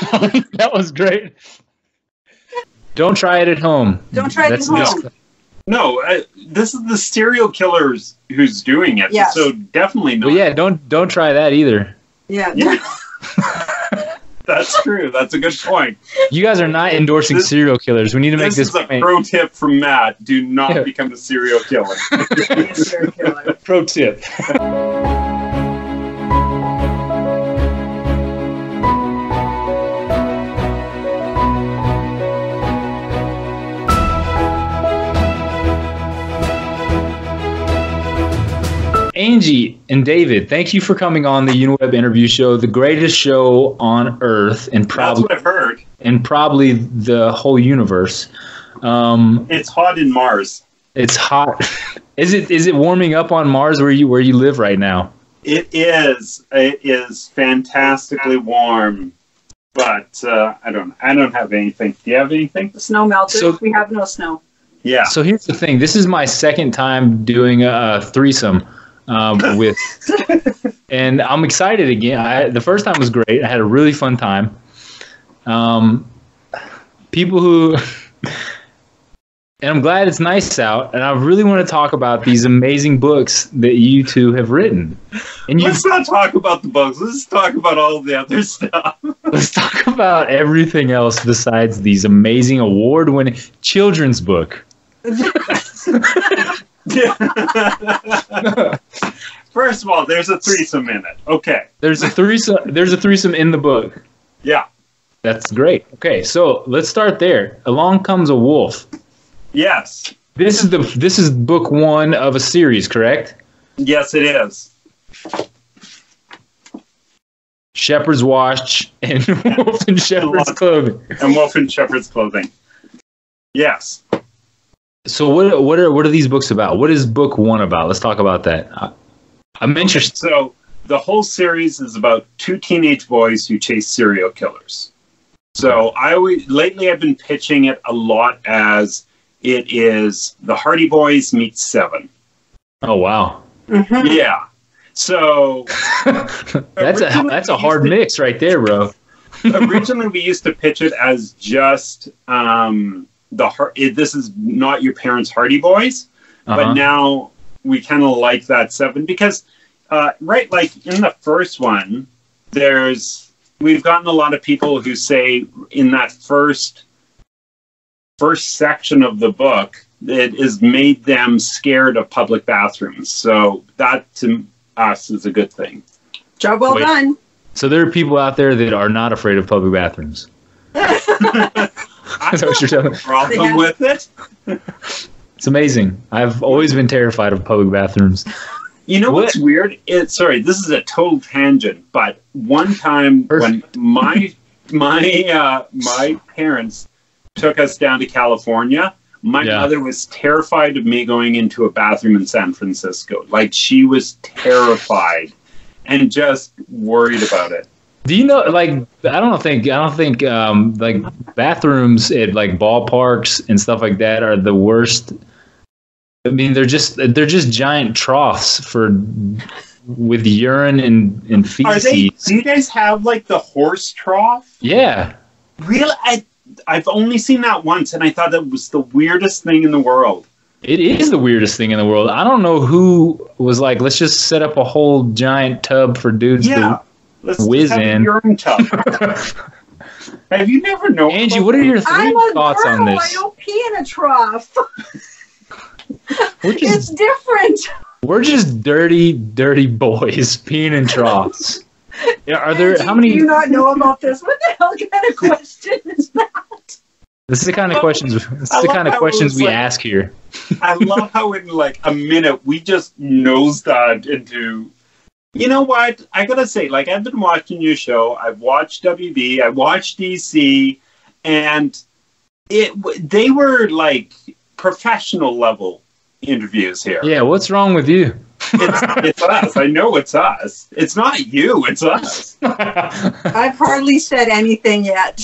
that was great. Don't try it at home. Don't try it at home. dis- No, uh, this is the serial killers who's doing it. Yes. So definitely not. Well, yeah, don't don't try that either. Yeah. Yeah. That's true. That's a good point. You guys are not endorsing This- serial killers. We need to make This this, is a point. pro tip from Matt. Do not Yeah. become a serial killer. Serial killer. pro tip. Angie and David, thank you for coming on the Uniweb interview show, the greatest show on earth and That's probably what I've heard. and probably the whole universe. Um, It's hot in Mars. it's hot. Is it is it warming up on Mars where you where you live right now? It is. It is fantastically warm, but uh, I don't. I don't have anything. Do you have anything? The snow melted. So- we have no snow. Yeah. So here's the thing. This is my second time doing a, a threesome um, with, and I'm excited again. I, the first time was great. I had a really fun time. Um, people who, and I'm glad it's nice out. And I really want to talk about these amazing books that you two have written. And you Let's not talk about the books. Let's talk about all the other stuff. let's talk about everything else besides these amazing award-winning children's book. First of all, there's a threesome in it. Okay. There's a threesome. There's a threesome in the book. Yeah. That's great. Okay, so let's start there. Along comes a wolf. Yes. This is the this is book one of a series, correct? Yes, it is. Shepherd's Watch and Wolf in Shepherd's Clothing. And Wolf in Shepherd's Clothing. Yes. So what what are what are these books about? What is book one about? Let's talk about that. I, I'm interested. So the whole series is about two teenage boys who chase serial killers. So I always lately I've been pitching it a lot as it is the Hardy Boys meet Seven. Oh wow, Mhm. Yeah. So that's a that's a hard mix right there, bro. originally we used to pitch it as just um, the Har- it, this is not your parents' Hardy Boys, Uh-huh. but now we kind of like that seven because uh, right like in the first one there's we've gotten a lot of people who say in that first first section of the book it has made them scared of public bathrooms so that to us is a good thing Job well Wait. done. So there are people out there that are not afraid of public bathrooms. I That's what you're telling. have problem with it It's amazing. I've always been terrified of public bathrooms. You know What? what's weird? It, sorry, this is a total tangent, but one time when my my uh, my parents took us down to California, my Yeah. mother was terrified of me going into a bathroom in San Francisco. Like she was terrified and just worried about it. Do you know like I don't think I don't think um like bathrooms at like ballparks and stuff like that are the worst. I mean they're just they're just giant troughs for with urine and, and Are they? feces. Do you guys have like the horse trough? Yeah. Really? I I've only seen that once, and I thought that was the weirdest thing in the world. It is the weirdest thing in the world. I don't know who was like, let's just set up a whole giant tub for dudes Yeah. Let's just Whiz have in. urine tub. Have you never known? Angie, what are your I'm a thoughts girl. on I this? don't pee in a trough. We're It's different. we're just dirty, dirty boys peeing in troughs. Yeah, are there Angie, how many? Do you not know about this? What the hell kind of question is that? This is the kind of questions. This is the kind of questions we like- ask here. I love how in like a minute we just nosedived into. You know what? I gotta say, like I've been watching your show. I've watched WB. I watched DC, and it they were like professional level interviews here. Yeah, what's wrong with you? It's, it's us. I know it's us. It's not you. It's us. I've hardly said anything yet.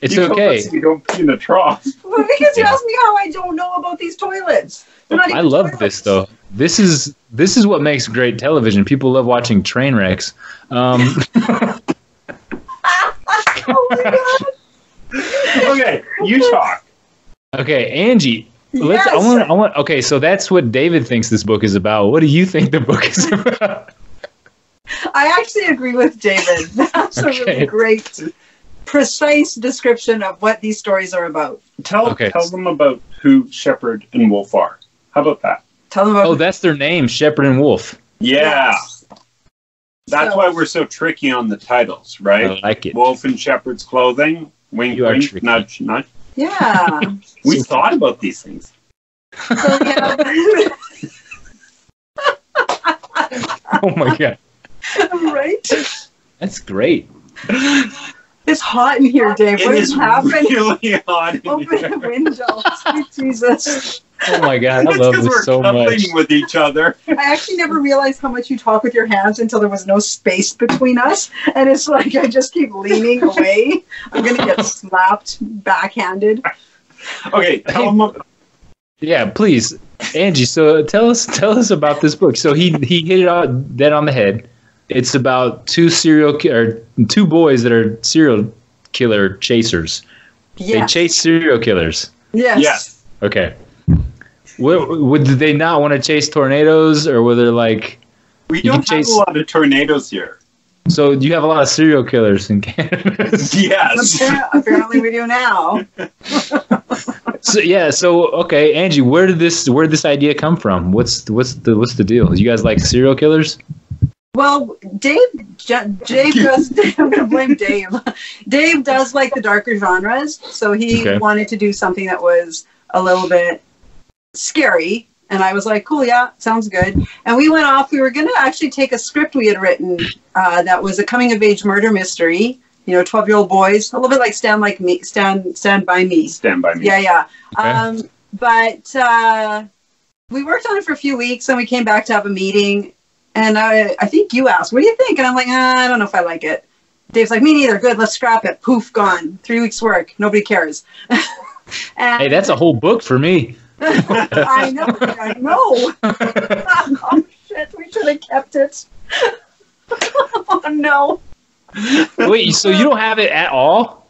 it's You told okay. us You don't pee in a trough. Well, because you Yeah. asked me how I don't know about these toilets. I love toilets. this though. This is this is what makes great television. People love watching train wrecks. Um, Holy You talk. Okay, Angie. Let's. I Yes. want. I want. Okay, so that's what David thinks this book is about. What do you think the book is about? I actually agree with David. That's a really great, precise description of what these stories are about. Tell Okay. tell them about who Shepherd and Wolf are. How about that? Tell them about. oh, that's their name, Shepherd and Wolf. Yeah. That's So- why we're so tricky on the titles, I right? like it. Wolf in Shepherd's clothing. Wink, You are wink, tricky. nudge, nudge. yeah. We thought about these things. So, yeah. Oh my god, right? that's great. It's hot in here, Dave. It What is is happening? really hot. in Open here. the window. Sweet Jesus. Oh my god, I It's love 'cause we're this so cuddling much. with each other. I actually never realized how much you talk with your hands until there was no space between us. And it's like I just keep leaning away. I'm going to get slapped backhanded. Okay, tell them. ab- Yeah, please, Angie. So tell us, tell us about this book. So he he hit it out dead on the head. It's about two serial ki- or two boys that are serial killer chasers. They chase serial killers. Yes. Yes. Okay. What, would they not want to chase tornadoes, or were they like? We don't can have chase- a lot of tornadoes here. So you have a lot of serial killers in Canada. Yes. Apparently we do now. so yeah. So okay, Angie, where did this where did this idea come from? What's what's the what's the deal? You guys like serial killers? Well, Dave, Dave does. I'm going to blame Dave. Dave does like the darker genres, so he Okay. wanted to do something that was a little bit scary. And I was like, "Cool, yeah, sounds good." And we went off. We were going to actually take a script we had written uh, that was a coming of age murder mystery. You know, twelve year old boys, a little bit like Stand like me, Stand Stand by Me. Stand by me. Yeah, yeah. Okay. Um, but uh, we worked on it for a few weeks, and we came back to have a meeting. And I, I think you asked, "What do you think?" And I'm like, ah, "I don't know if I like it." Dave's like, "Me neither." Good, let's scrap it. Poof, gone. Three weeks work. Nobody cares. and Hey, that's a whole book for me. I know. I know. oh shit! We should have kept it. oh no. Wait, so you don't have it at all?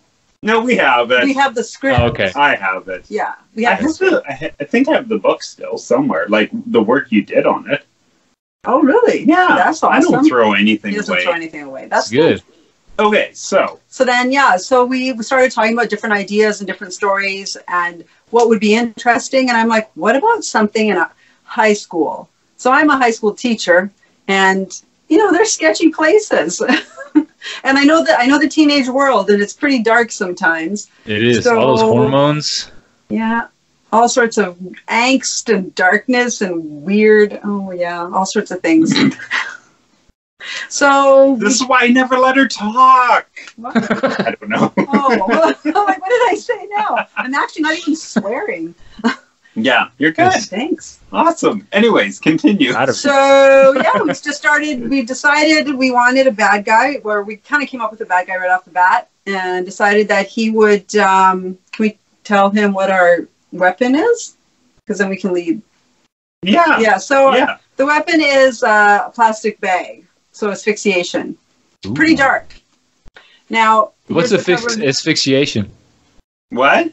No, we have it. We have the script. Oh, okay. I have it. Yeah, we I, have. have the, I think I have the book still somewhere, like the work you did on it. Oh, really? Yeah, that's awesome. I don't throw anything he doesn't away. throw anything away. That's Good. Okay, so So then, yeah, so we started talking about different ideas and different stories and what would be interesting. And I'm like, what about something in a high school? So I'm a high school teacher, and you know, they're sketchy places. and I know that I know the teenage world, and it's pretty dark sometimes. It is So- all those hormones. Yeah, all sorts of angst and darkness and weird. Oh yeah, all sorts of things. so this is why I never let her talk. What? I don't know. oh, I'm like, what did I say now? I'm actually not even swearing. yeah, you're good. Thanks. Awesome. Anyways, continue. So yeah, we just started. We decided we wanted a bad guy, where we kind of came up with a bad guy right off the bat, and decided that he would. Um, can we tell him what our weapon is? Because then we can lead. Yeah. Yeah. So Yeah. the weapon is uh, a plastic bag, so asphyxiation. Pretty dark. Now, What's here's the affix- asphyxiation? What?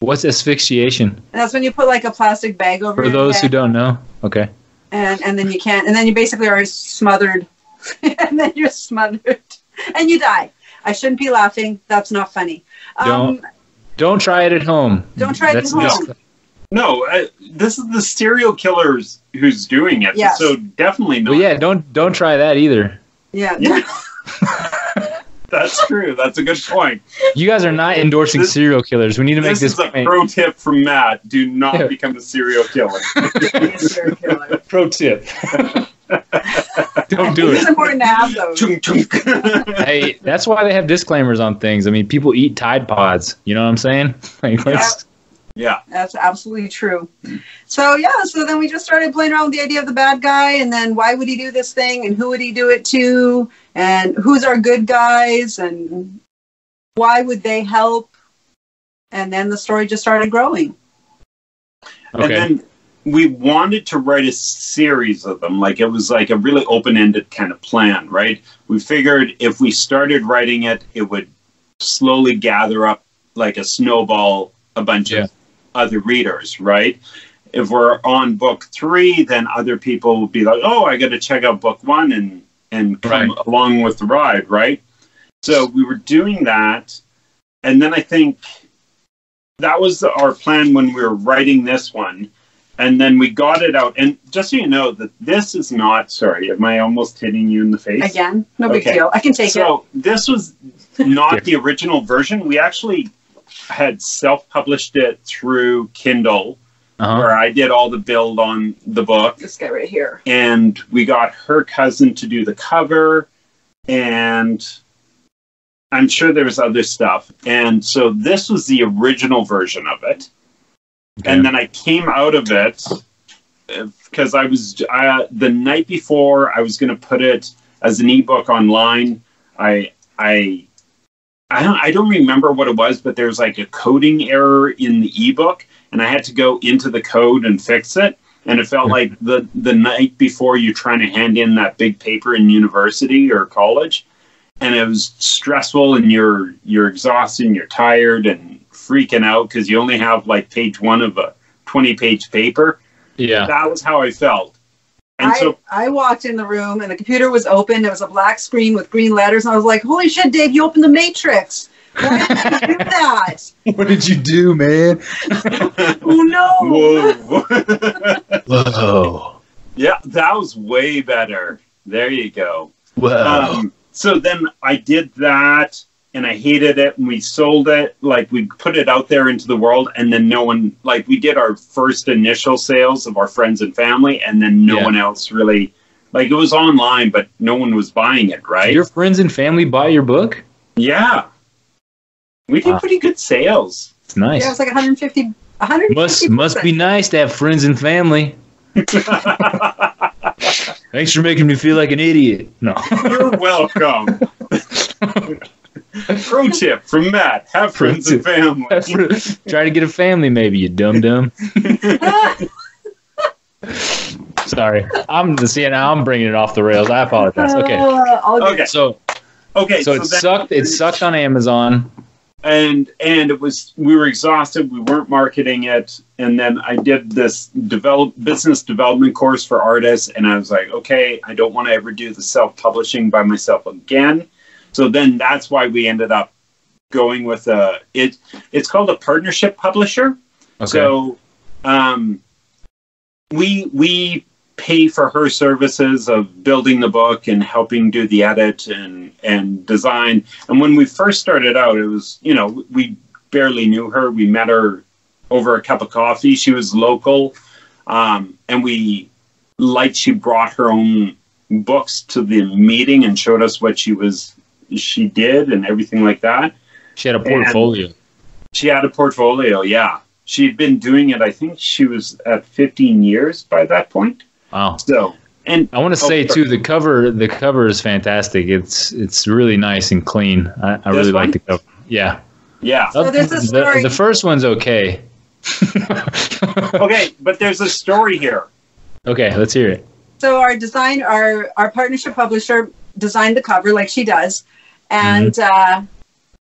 What's asphyxiation? And that's when you put like a plastic bag over For your those who don't know. Okay. and and then you can't, and then you basically are smothered, and then you're smothered, and you die. I shouldn't be laughing. That's not funny. Um, Don't try it at home. Don't try it at home. No, uh, this is the serial killers who's doing it. Yes. So definitely not. Well, yeah, don't don't try that either. yeah. Yeah. That's true. That's a good point. You guys are not endorsing This- serial killers. We need to make This this is a pro tip from Matt. Do not Yeah. become a serial killer. Serial killer. pro tip. don't do It's it. important to have those. Chung, chung. Hey, that's why they have disclaimers on things. I mean, people eat Tide Pods. You know what I'm saying? Like, let's- yeah. That's absolutely true. So yeah, so then we just started playing around with the idea of the bad guy, and then why would he do this thing, and who would he do it to, and who's our good guys, and why would they help, and then the story just started growing. And okay. then we wanted to write a series of them. Like it was like a really open ended kind of plan, right? We figured if we started writing it, it would slowly gather up like a snowball a bunch Yeah. of other readers, right? If we're on book three, then other people will be like, "Oh, I got to check out book one and and come Right. along with the ride," right? So we were doing that, and then I think that was our plan when we were writing this one, and then we got it out. And just so you know, that this is not. Sorry, am I almost hitting you in the face? Again, no big Okay. deal. I can take it. so this was not the original version. We actually had self-published it through Kindle, Uh-huh. where I did all the build on the book, This guy right here. and we got her cousin to do the cover, and I'm sure there was other stuff. And so this was the original version of it, and then I came out of it because I was uh, the night before I was going to put it as an ebook online. I I I don't, I don't remember what it was, but there's like a coding error in the ebook, and I had to go into the code and fix it. And it felt like the the night before you're trying to hand in that big paper in university or college, and it was stressful, and you're you're exhausted, and you're tired, and freaking out because you only have like page one of a 20 page paper. yeah. That was how I felt. And I, so I walked in the room and the computer was open. There was a black screen with green letters, and I was like, "Holy shit, Dave! You opened the Matrix. Why did you do that? What did you do, man? Oh no!" Whoa. Whoa. yeah, that was way better. There you go. Whoa. Um, so then I did that and I hated it and we sold it. Like we put it out there into the world and then no one, like we did our first initial sales of our friends and family and then no Yeah. one else really, like it was online, but no one was buying it, right? Your friends and family buy your book? yeah. We did Wow. pretty good sales. It's nice. Yeah, it was like 150. 150 must must be nice to have friends and family. Thanks for making me feel like an idiot. No. You're welcome. Pro tip from Matt: Have Pro friends and family. Try to get a family, maybe you dumb dumb. Sorry, I'm see now I'm bringing it off the rails. I apologize. Okay, Uh. Okay, so okay. so it then- sucked. It sucked on Amazon. and and it was we were exhausted. We weren't marketing it, and then I did this develop business development course for artists, and I was like, okay, I don't want to ever do the self publishing by myself again. So then that's why we ended up going with a it. It's called a partnership publisher. Okay. So, um, we we pay for her services of building the book and helping do the edit and and design. And when we first started out, it was you know we barely knew her. We met her over a cup of coffee. She was local, um, and we like she brought her own books to the meeting and showed us what she was she did and everything like that she had a portfolio. she had a portfolio yeah she'd been doing it i think she was at 15 years by that point Wow. so and I want to Oh, say sorry. too, the cover the cover is fantastic. It's it's really nice and clean. I, I really one? like the cover. Yeah. yeah So there's a the, story. the first one's okay. okay but there's a story here Okay, let's hear it. So our design, our our partnership publisher designed the cover like she does, and uh,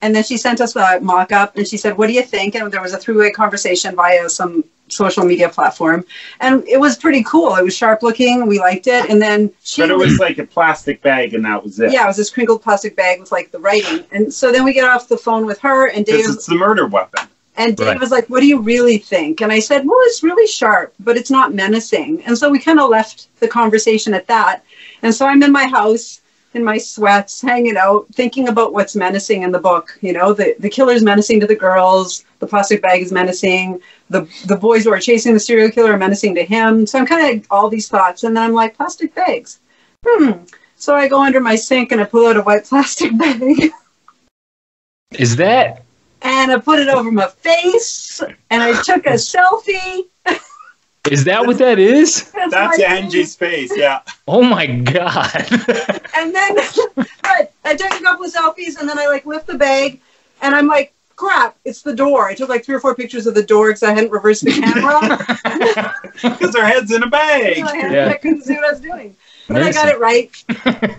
and then she sent us a mock up, and she said, "What do you think?" And there was a three way conversation via some social media platform, and it was pretty cool. It was sharp looking. We liked it, and then she. but it was like a plastic bag and that was it yeah, it was this crinkled plastic bag with like the writing, and so then we get off the phone with her, and Dave because it's the murder weapon and Dave Right. was like, "What do you really think?" And I said, "Well, it's really sharp, but it's not menacing." And so we kind of left the conversation at that. And so I'm in my house in my sweats, hanging out, thinking about what's menacing in the book. You know, the the killer's menacing to the girls. The plastic bag is menacing. The the boys who are chasing the serial killer are menacing to him. So I'm kind of all these thoughts, and then I'm like, plastic bags. Hmm. So I go under my sink and I pull out a white plastic bag. Is that and I put it over my face, and I took a selfie. is that what that is? That's, that's angie's face yeah Oh my god. And then, but I took a couple of selfies, and then I like lift the bag, and I'm like, crap, it's the door. I took like three or four pictures of the door because I hadn't reversed the camera. because her head's in a bag I, Yeah. I couldn't see what I was doing. Then I got it right,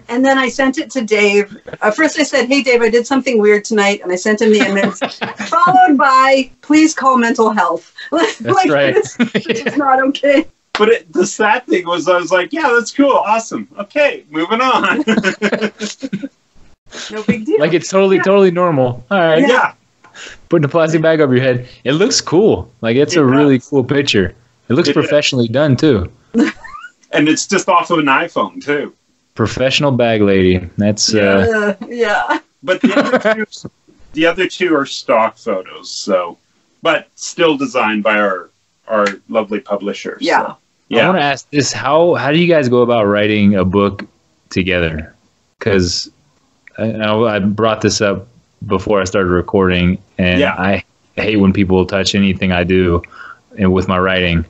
and then I sent it to Dave. Uh, first, I said, "Hey, Dave, I did something weird tonight," and I sent him the image, followed by, "Please call mental health." That's like, right. This, this is not okay. But it, the sad thing was, I was like, yeah, that's cool, awesome. Okay, moving on. No big deal. like it's totally Yeah. totally normal. All right, yeah. putting a plastic bag over your head. It looks cool. Like it's a It really cool picture. It looks It does. professionally done too. And it's just off of an iPhone, too. Professional bag lady. That's Yeah. uh, Uh, yeah. But the other two, the other two are stock photos, so, but still designed by our our lovely publisher. so, Yeah. I want to ask this: how how do you guys go about writing a book together? Because I, I I brought this up before I started recording, and Yeah. I hate when people touch anything I do, and with my writing.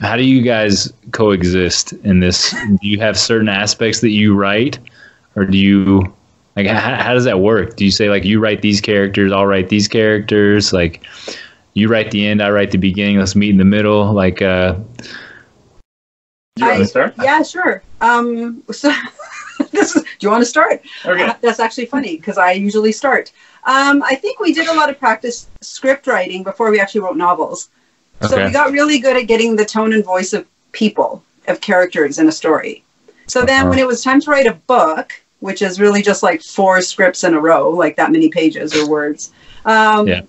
How do you guys coexist in this? Do you have certain aspects that you write, or do you like how, how does that work? Do you say like you write these characters, I'll write these characters, like you write the end, I write the beginning, let's meet in the middle, like uh Do you want I- to start? Yeah, sure. Um, so this is. Do you want to start? Okay. Uh, that's actually funny because I usually start. Um, I think we did a lot of practice script writing before we actually wrote novels. So we got really good at getting the tone and voice of people, of characters in a story. So then Uh-huh. when it was time to write a book, which is really just like four scripts in a row, like that many pages or words, um, Yeah.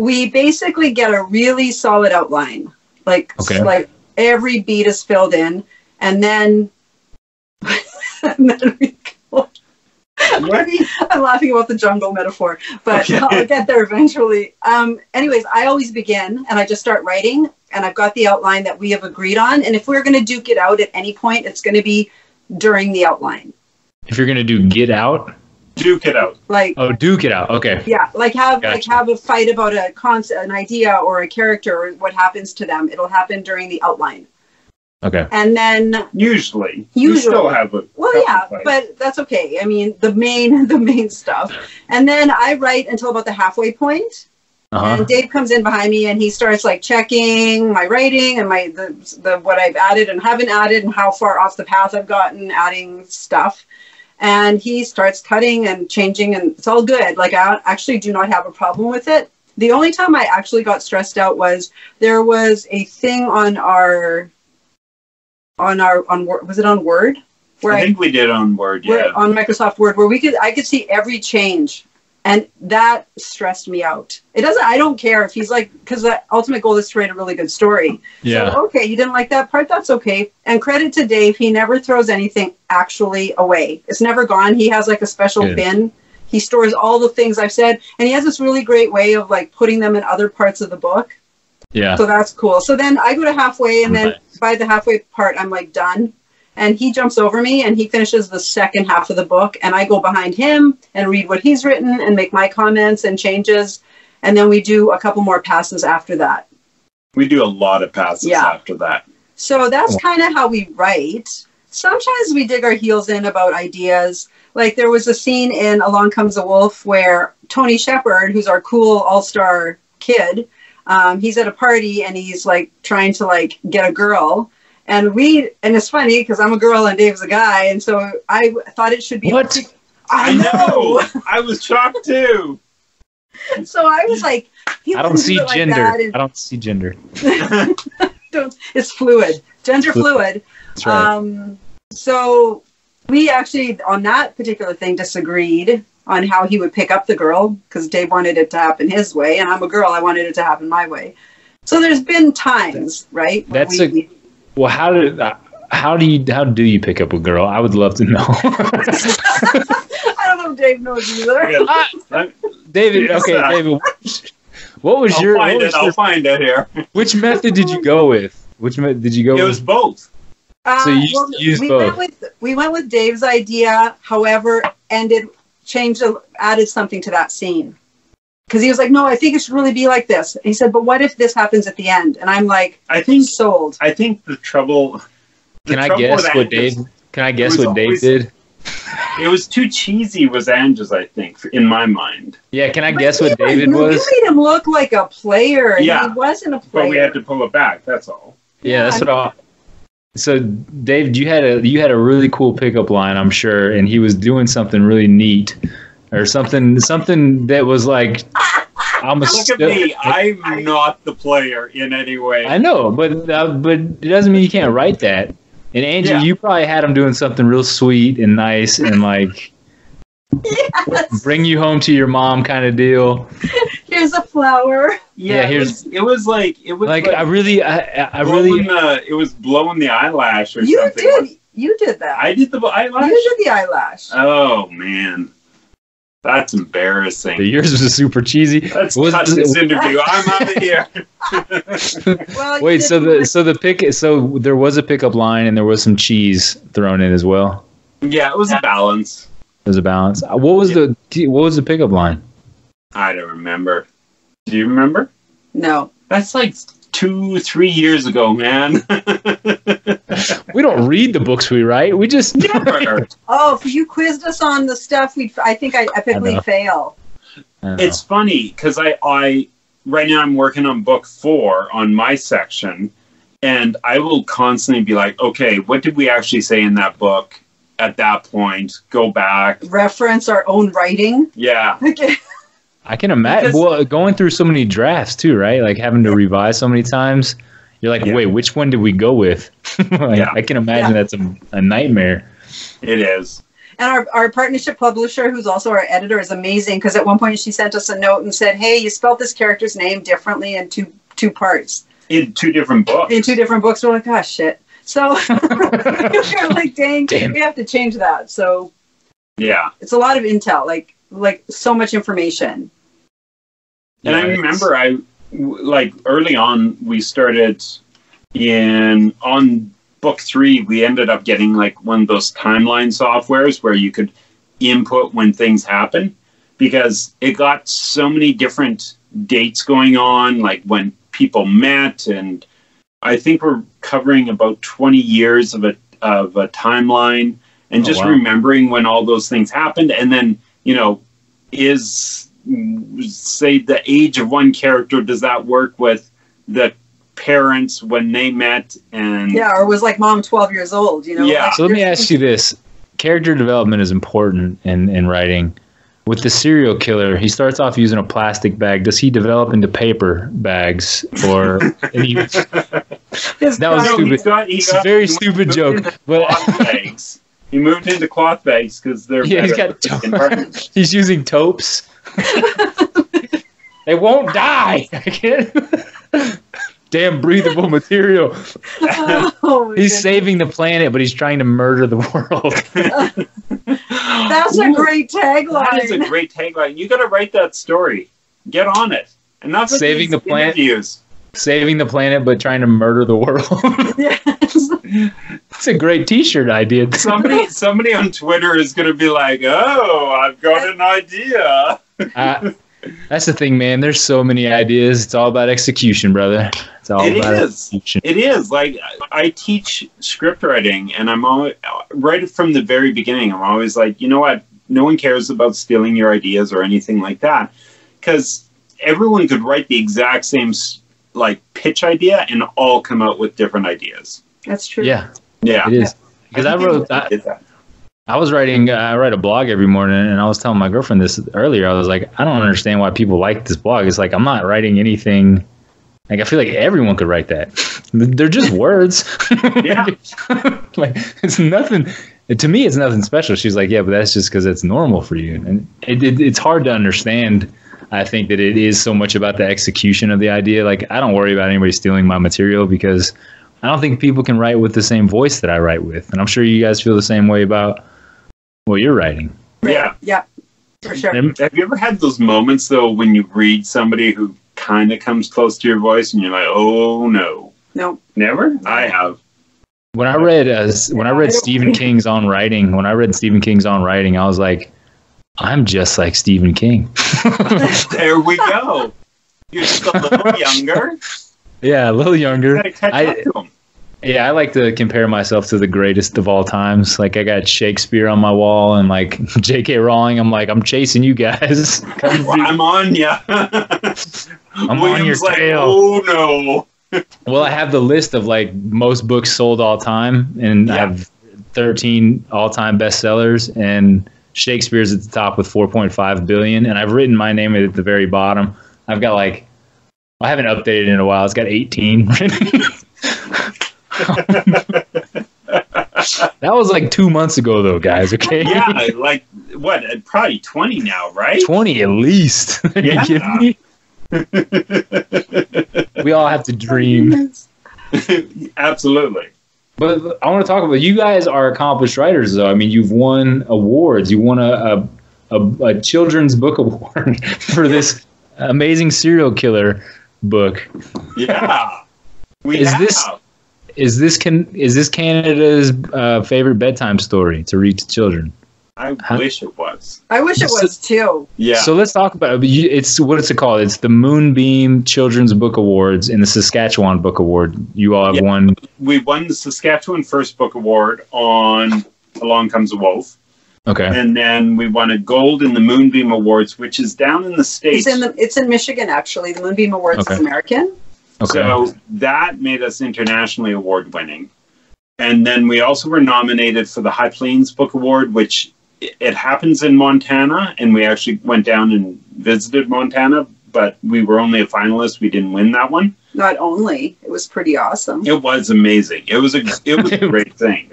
we basically get a really solid outline. Like, Okay. like every beat is filled in, and then, and then we What? I'm laughing about the jungle metaphor, but Okay. I'll get there eventually. Um, anyways, I always begin and I just start writing, and I've got the outline that we have agreed on. And if we're going to duke it out at any point, it's going to be during the outline. if you're gonna do get out, Duke it out. Like, oh duke it out. Okay. yeah, like have like have a fight about a concept, an idea, or a character, or what happens to them. It'll happen during the outline, Okay. and then Usually. We Usually. still have a. Well, yeah, fights. but that's okay. I mean, the main the main stuff, and then I write until about the halfway point, Uh-huh. and Dave comes in behind me and he starts like checking my writing and my the the what I've added and haven't added and how far off the path I've gotten adding stuff. And he starts cutting and changing and it's all good. Like I actually do not have a problem with it. The only time I actually got stressed out was there was a thing on our on our on Wor- was it on Word where I I, think we did on Word, where, yeah. on Microsoft Word where we could I could see every change and that stressed me out. It doesn't. I don't care if he's like because the ultimate goal is to write a really good story. Yeah. So, okay, you didn't like that part. That's okay. And credit to Dave, he never throws anything actually away. It's never gone. He has like a special Good. bin. He stores all the things I've said, and he has this really great way of like putting them in other parts of the book. Yeah. So that's cool. So then I go to halfway, and then Nice. by the halfway part, I'm like done. And he jumps over me and he finishes the second half of the book. And I go behind him and read what he's written and make my comments and changes. And then we do a couple more passes after that. We do a lot of passes Yeah. after that. So that's kind of how we write. Sometimes we dig our heels in about ideas. Like there was a scene in Along Comes a Wolf where Tony Shepherd, who's our cool all star kid, um, he's at a party and he's like trying to like get a girl. And we, and it's funny because I'm a girl and Dave's a guy. And so I thought it should be. What? I know. I was shocked too. so I was like, I don't see like gender. and I don't see gender. don't, it's fluid, gender fluid. That's right. Um, so we actually, on that particular thing, disagreed on how he would pick up the girl because Dave wanted it to happen his way, and I'm a girl. I wanted it to happen my way. So there's been times, right? where That's we- well, how did uh, how do you how do you pick up a girl? I would love to know. I don't know if Dave knows either. Yeah, I- David, okay, uh, David. What was I'll your, find what it. was I'll find it here. which method did you go with? Which method did you go It with? was both. Uh, So you used we both. went with we went with Dave's idea, however, ended changed added something to that scene because he was like, "No, I think it should really be like this." And he said, "But what if this happens at the end?" And I'm like, I think. "Sold." I think the trouble. the Can I guess what Angus- Dave? Can I guess was what Dave did? It was too cheesy. Was Angus? I think in my mind. Yeah, can I But guess what made- David you was? made him look like a player, Yeah. he wasn't a player. But we had to pull it back. That's all. Yeah, that's what I. so Dave, you had a you had a really cool pickup line, I'm sure, and he was doing something really neat or something something that was like I'm a Look at me. I'm not the player in any way. I know, but uh, but it doesn't mean you can't write that. And Angie, Yeah. you probably had him doing something real sweet and nice and like Yes. bring you home to your mom kind of deal. Here's a flower. Yeah, it here's- was, it was like it was Like like, I really, I, I I blowing really, the, it was blowing the eyelash or You something. You did. You did that. I did the eyelash. you did the eyelash. Oh man, that's embarrassing. yours was super cheesy. Let's Was- cut this interview. I'm out of here. well, Wait, so the so the pick so there was a pickup line and there was some cheese thrown in as well. yeah, it was a balance. It was a balance. What was the what was the pickup line? I don't remember. Do you remember? no. That's like two, three years ago, man. We don't read the books we write. We just Never. Oh, if you quizzed us on the stuff, we I think I I epically know. fail. I. It's funny because I, I right now I'm working on book four on my section, and I will constantly be like, okay, what did we actually say in that book at that point? Go back. Reference our own writing. Yeah. Okay. I can imagine. Because- Well, going through so many drafts too, right? Like having to revise so many times. You're like, Yeah. wait, which one did we go with? Like, Yeah. I can imagine Yeah. that's a, a nightmare. It is. And our, our partnership publisher, who's also our editor, is amazing because at one point she sent us a note and said, "Hey, you spelled this character's name differently in two two parts In two different books. in two different books." We're like, "Gosh, shit." So we're like, "Dang, Damn. we have to change that." So yeah. it's a lot of intel, like like so much information. And I Yeah, it's- remember I like early on we started in on book three we ended up getting like one of those timeline softwares where you could input when things happen because it got so many different dates going on like when people met and I think we're covering about 20 years of a of a timeline and Oh, just wow. remembering when all those things happened and then you know is say the age of one character does that work with the parents when they met and Yeah, or was like mom twelve years old, you know? Yeah. Like, So let me ask you this: character development is important in in writing. With the serial killer, he starts off using a plastic bag. Does he develop into paper bags, or and he, that was No, stupid. he's got- he It's a very stupid joke, but- cloth bags. He moved into cloth bags because they're Yeah, he's better got for to- the environment. he's using topes. they won't die. Damn breathable material. Oh, my He's goodness. saving the planet, but he's trying to murder the world. That's a great tagline. That is a great tagline. You got to write that story. Get on it. And that's Saving the planet. interviews. saving the planet, but trying to murder the world. yes. It's a great T-shirt idea. Somebody, somebody on Twitter is going to be like, "Oh, I've got an idea." Uh, that's the thing, man. There's so many ideas. It's all about execution, brother. It's all It about is. execution. It is like I teach script writing, and I'm always right from the very beginning. I'm always like, you know what? No one cares about stealing your ideas or anything like that, because everyone could write the exact same like pitch idea and all come out with different ideas. That's true. Yeah, Yeah, it is. Because I think wrote, everyone I, that. I was writing, uh, I write a blog every morning, and I was telling my girlfriend this earlier. I was like, I don't understand why people like this blog. It's like I'm not writing anything. Like I feel like everyone could write that. They're just words. Yeah. like it's nothing. To me, it's nothing special. She's like, yeah, but that's just because it's normal for you, and it, it, it's hard to understand. I think that it is so much about the execution of the idea. Like I don't worry about anybody stealing my material because I don't think people can write with the same voice that I write with, and I'm sure you guys feel the same way about what you're writing. Yeah. Yeah. For sure. Have you ever had those moments though when you read somebody who kind of comes close to your voice and you're like, oh no, No. never? I have. when I read uh, when I I read Stephen King's On Writing, when I read Stephen King's On Writing, I was like, I'm just like Stephen King. There we go. You're just a little younger. yeah, a little younger. I- up to them. Yeah, I like to compare myself to the greatest of all times. Like I got Shakespeare on my wall and like J.K. Rowling. I'm like, I'm chasing you guys. Come I'm on ya. on William's your like, tail. oh no. well, I have the list of like most books sold all time, and I have 13 all time bestsellers, and Shakespeare's at the top with 4.5 billion, and I've written my name at the very bottom. I've got like, I haven't updated in a while. It's got 18 that was like two months ago, though, guys. Okay, yeah, like what? uh, Probably twenty now, right? 20 at least. Yeah. you kidding me? we all have to dream. Absolutely. But I want to talk about you guys are accomplished writers, though. I mean, you've won awards. You won a a, a, a children's book award for this amazing serial killer book. Yeah. We Is have. this- Is this can is this Canada's uh, favorite bedtime story to read to children? I Huh? wish it was. I wish it was too. Yeah. So let's talk about you- it's what it's called. It's the Moonbeam Children's Book Awards and the Saskatchewan Book Award. You all have Yeah. won. we won the Saskatchewan First Book Award on Along Comes a Wolf, Okay. and then we won a gold in the Moonbeam Awards, which is down in the states. It's in the it's in Michigan actually. The Moonbeam Awards Okay. is American. Okay. So that made us internationally award winning. And then we also were nominated for the High Plains Book Award, which it happens in Montana. And we actually went down and visited Montana, but we were only a finalist. We didn't win that one. Not only it was pretty awesome. It was amazing. It was a it was a great thing.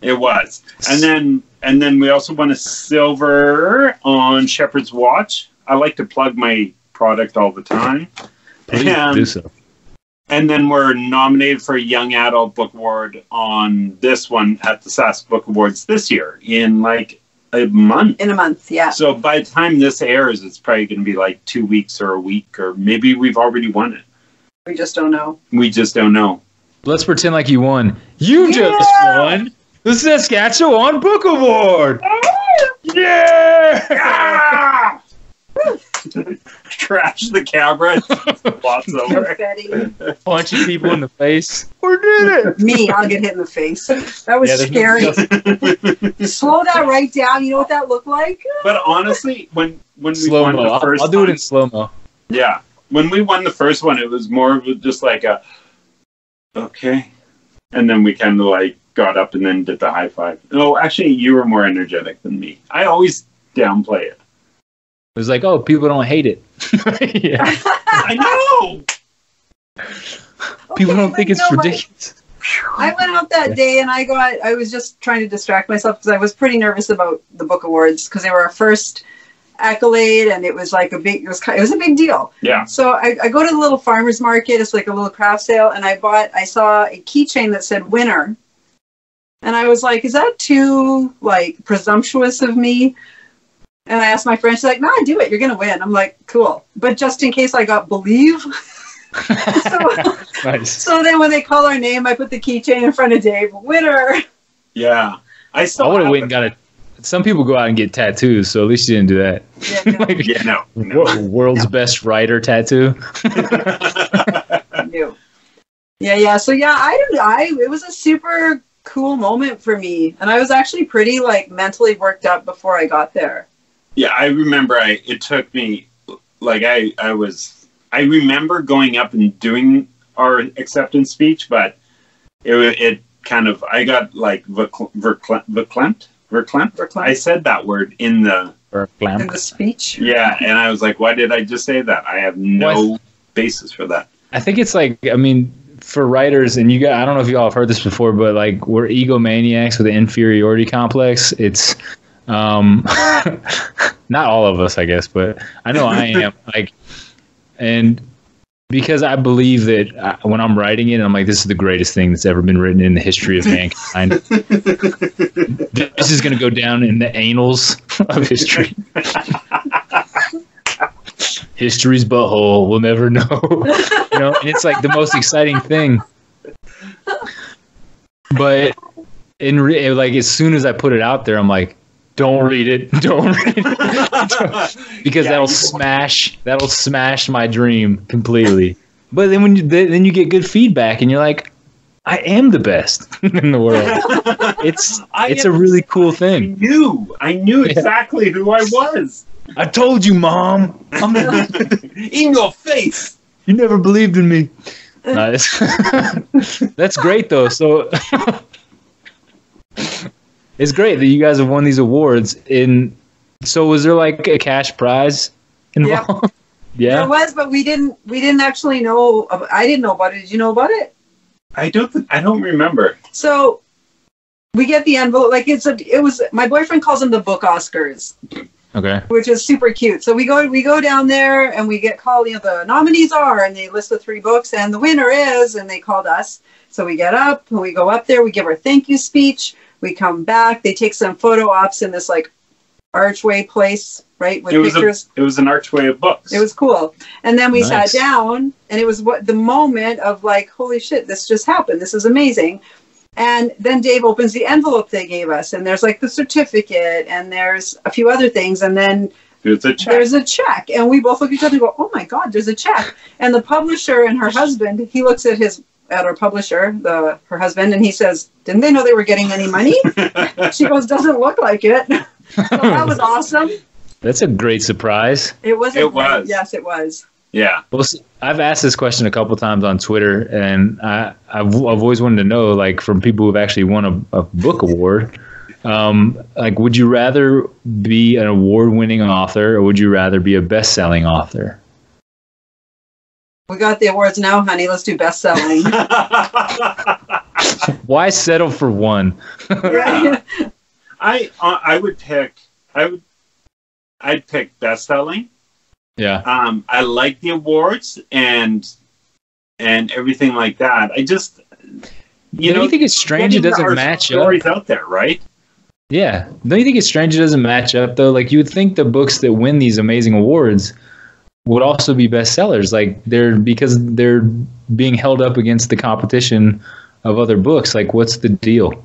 It was. And then and then we also won a silver on Shepherd's Watch. I like to plug my product all the time. Please and- do so. And then we're nominated for a Young Adult Book Award on this one at the Sask Book Awards this year in like a month. In a month, yeah. So by the time this airs, it's probably going to be like two weeks or a week, or maybe we've already won it. We just don't know. We just don't know. Let's pretend like you won. You just won the Saskatchewan Book Award. Oh, yeah! Trash the camera. Lots over. Punching people in the face. We did it. Me, I'll get hit in the face. That was Yeah, there's no- scary. Slow that right down. You know what that looked like? but honestly, when when we Slow won mo. the I'll, 1st I'll do it in slow mo. Yeah. When we won the first one, it was more of a- just like a, okay. And then we kind of like got up and then did the high five. No, actually, you were more energetic than me. I always downplay it. It was like, oh, people don't hate it. I know. People Okay, don't think it's know what? ridiculous. I went out that day and I got, I was just trying to distract myself because I was pretty nervous about the book awards because they were our first accolade and it was like a big, it was, kind- it was a big deal. Yeah. So I, I go to the little farmer's market. It's like a little craft sale. And I bought, I saw a keychain that said winner. And I was like, is that too like presumptuous of me? And I asked my friend, she's like, no, I do it. You're going to win. I'm like, cool. But just in case I got believe. so, nice. so then when they call our name, I put the keychain in front of Dave, winner. Yeah. I still I would have have went and got it. Some people go out and get tattoos, so at least you didn't do that. Yeah, no. Like, Yeah, no. no. wo- World's best writer tattoo. new. Yeah, yeah. So yeah, I don't know. I it was a super cool moment for me, and I was actually pretty like mentally worked up before I got there. Yeah, I remember. I it took me like I I was I remember going up and doing our acceptance speech, but it wa- it kind of I got like verkl- verklempt verklempt verklempt. Verklempt. I said that word in the Or In the speech, yeah, and I was like, why did I just say that? I have no What? basis for that. I think it's like, I mean, for writers, and you got, I don't know if you all have heard this before, but like we're egomaniacs with an inferiority complex. It's, um, not all of us, I guess, but I know I am. Like, and because I believe that I, when I'm writing it, I'm like, this is the greatest thing that's ever been written in the history of mankind. this is going to go down in the annals of history. History's butthole. We'll never know. you know, and it's like the most exciting thing. But in re- like as soon as I put it out there, I'm like, don't read it, don't read it, because Yeah, that'll smash that'll smash my dream completely. But then when you then you get good feedback, and you're like, I am the best in the world. It's I it's a really cool thing. I knew. I knew Yeah. exactly who I was. I told you, mom. I'm in your face. you never believed in me. Nice. That's great though. So it's great that you guys have won these awards. In so was there like a cash prize involved? There Yeah. was, but we didn't. We didn't actually know. I didn't know about it. Did you know about it? I don't. th- I don't remember. So we get the envelope. Like it's a. It was my boyfriend calls them the book Oscars, Okay. which is super cute. So we go. We go down there and we get called. You know, the nominees are, and they list the three books, and the winner is, and they called us. So we get up and we go up there. We give our thank you speech. We come back. They take some photo ops in this like archway place, right, with It was pictures. a. It was an archway of books. It was cool. And then we Nice. sat down, and it was what the moment of like, holy shit, this just happened. This is amazing. And then Dave opens the envelope they gave us, and there's like the certificate, and there's a few other things, and then It was a check. there's a check. And we both look at each other and go, oh my God, there's a check. And the publisher and her husband, he looks at his at our publisher, the her husband, and he says, Didn't they know they were getting any money? she goes, Doesn't look like it. so that was awesome. That's a great surprise. It was. a It great- was. Yes, it was. Yeah. Well, I've asked this question a couple times on Twitter, and I, I've, I've always wanted to know, like, from people who've actually won a, a book award, um, like, would you rather be an award-winning author, or would you rather be a best-selling author? We got the awards now, honey. Let's do best selling. Why settle for one? right? I uh, I would pick. I would. I'd pick best selling. Yeah, Um, I like the awards and and everything like that. I just you, know, you think it's strange it doesn't match up? stories out there, right? Yeah, don't you think it's strange it doesn't match up though? Like, you would think the books that win these amazing awards would also be bestsellers, like they're because they're being held up against the competition of other books. Like, what's the deal?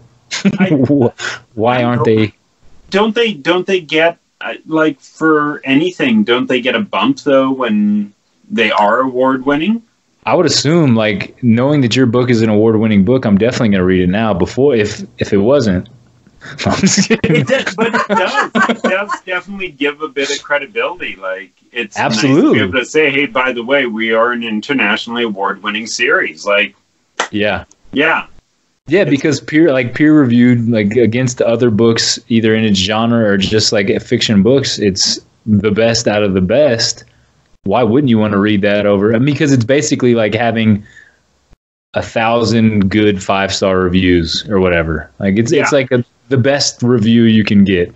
I- Why I aren't don't- they? Don't they? Don't they get uh, like for anything? Don't they get a bump though when they are award winning? I would assume, like, knowing that your book is an award-winning book, I'm definitely going to read it now. Before, if if it wasn't, I'm just kidding. It does, but it does. It does definitely give a bit of credibility. Like it's nice to Absolutely. be able to say, "Hey, by the way, we are an internationally award-winning series." Like, yeah. yeah, Yeah, because peer like peer reviewed like against other books, either in its genre or just like fiction books, it's the best out of the best. Why wouldn't you want to read that over? I mean, because it's basically like having a thousand good five star reviews or whatever. Like it's it's like a, the best review you can get.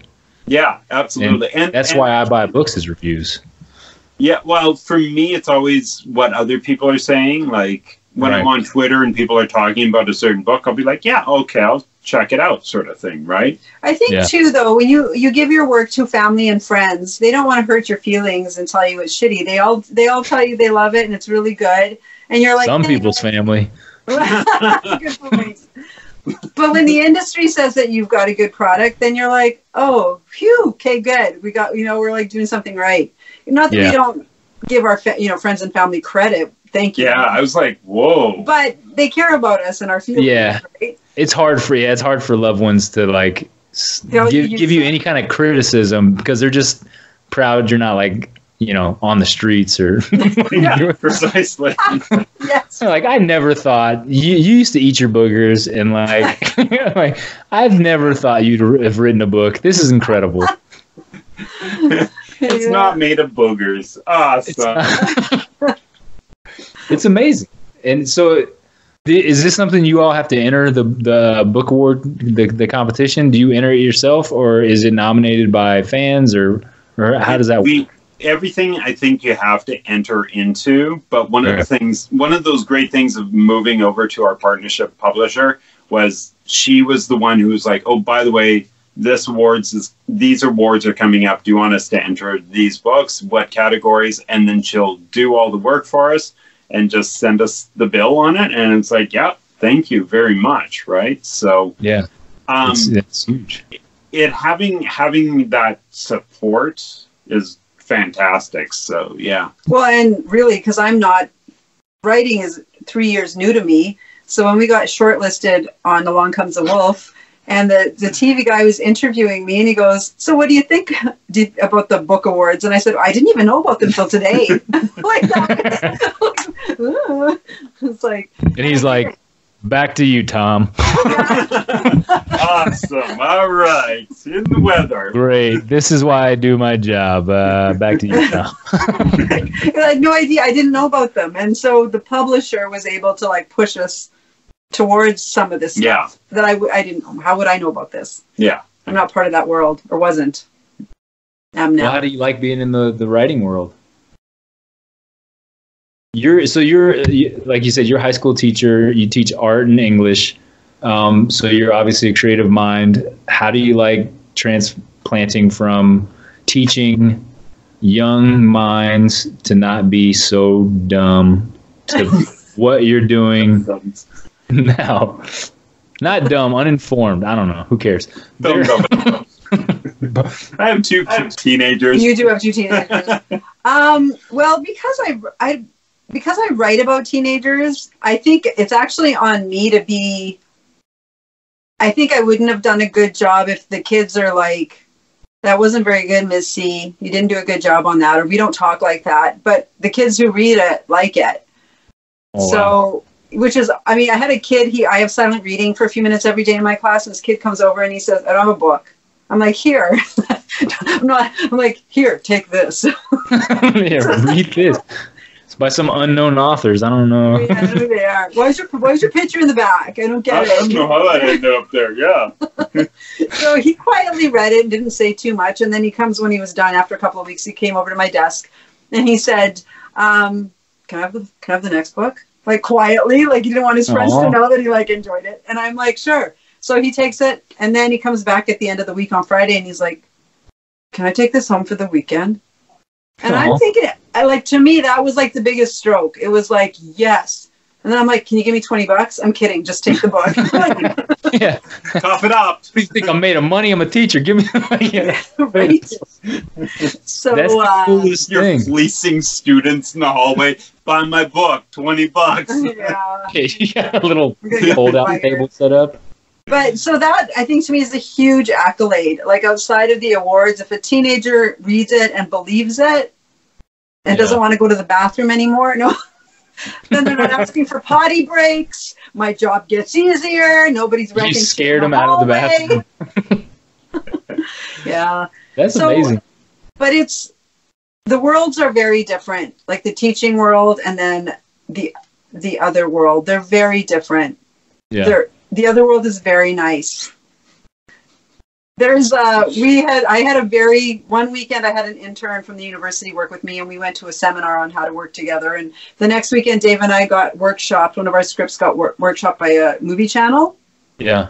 yeah, absolutely. And, That's and- why I buy books as reviews. Yeah, well, for me, it's always what other people are saying. Like when I'm on Twitter and people are talking about a certain book, I'll be like, "Yeah, okay, I'll check it out," sort of thing, right? I think Yeah. too, though, when you you give your work to family and friends, they don't want to hurt your feelings and tell you it's shitty. They all they all tell you they love it and it's really good, and you're like Some "Hey." people's family. good. But when the industry says that you've got a good product, then you're like, oh, phew, okay, good. We got, you know, we're like doing something right. Not that Yeah. we don't give our, fa- you know, friends and family credit. Thank you. Yeah, I was like, "Whoa!" But they care about us and our feelings. Yeah. Right? It's hard for yeah, it's hard for loved ones to like s- They'll give give you give you any kind of criticism because they're just proud you're not like you know on the streets or yeah, precisely. Yes. like I never thought you, you used to eat your boogers and like like I've never thought you'd have written a book. This is incredible. it's Yeah. not made of boogers. Ah, It's, amazing. And so is this something you all have to enter the the book award the the competition? Do you enter it yourself or is it nominated by fans or or how does that work? everything I think you have to enter into. But one of the things, one of those great things of moving over to our partnership publisher was she was the one who was like, "Oh, by the way, this awards is these awards are coming up. Do you want us to enter these books? What categories?" And then she'll do all the work for us and just send us the bill on it. And it's like, "Yeah, thank you very much." Right? So, Yeah, um, it's, it's huge. it having having that support is fantastic. So yeah, Well, and really, because I'm not writing is three years new to me. So when we got shortlisted on Along Comes a Wolf, and the, the TV guy was interviewing me, and he goes, "So what do you think did, about the book awards?" And I said, "I didn't even know about them till today." like was, it's like, And he's like, back to you, Tom. awesome. All right. In the weather. Great. This is why I do my job. Uh, back to you, Tom. I had no idea. I didn't know about them, and so the publisher was able to like push us towards some of this stuff Yeah. that I, w- I didn't know. How would I know about this? Yeah. I'm not part of that world, or wasn't. Am now. Well, how do you like being in the, the writing world? You're so you're you- like you said you're a high school teacher. You teach art and English, um, so you're obviously a creative mind. How do you like transplanting from teaching young minds to not be so dumb to what you're doing now? Not dumb, uninformed. I don't know. Who cares? Dumb, dumb, dumb. I have two teenagers. You do have two teenagers. um, well, because I, I, because I write about teenagers, I think it's actually on me to be. I think I wouldn't have done a good job if the kids are like, "That wasn't very good, Miss C. You didn't do a good job on that," or "We don't talk like that." But the kids who read it like it. Oh, wow. So, which is, I mean, I had a kid. He, I have silent reading for a few minutes every day in my class, and this kid comes over and he says, "I don't have a book." I'm like, "Here." I'm not. I'm like, "Here, take this." yeah, read this. It's by some unknown authors. I don't know. Yeah, who they are. Why's your Why's your picture in the back? I don't get I get don't know how that ended up there. Yeah. So he quietly read it and didn't say too much. And then he comes when he was done. After a couple of weeks, he came over to my desk and he said, um, "Can I have the Can I have the next book?" Like quietly, like he didn't want his friends to know that he like enjoyed it. And I'm like, "Sure." So he takes it, and then he comes back at the end of the week on Friday, and he's like, "Can I take this home for the weekend?" And. I'm thinking, I like to me that was like the biggest stroke. It was like, yes. And then I'm like, can you give me 20 bucks? I'm kidding. Just take the book. yeah. Cough it up. You think I'm made of money? I'm a teacher. Give me. yeah. right? So, That's the uh, coolest You're thing. fleecing students in the hallway. Buy my book, 20 bucks. yeah. Yeah, you got a little We're gonna get fold out table set up. But so that I think to me is a huge accolade. Like outside of the awards, if a teenager reads it and believes it and Yeah. doesn't want to go to the bathroom anymore, no, then they're not asking for potty breaks. My job gets easier. Nobody's You scared them out of the bathroom. Yeah. That's So- amazing. but it's the worlds are very different like the teaching world and then the the other world they're very different Yeah. they're, the other world is very nice there's uh we had i had a very one weekend i had an intern from the university work with me and we went to a seminar on how to work together and the next weekend dave and i got workshopped one of our scripts got work, workshopped by a movie channel Yeah.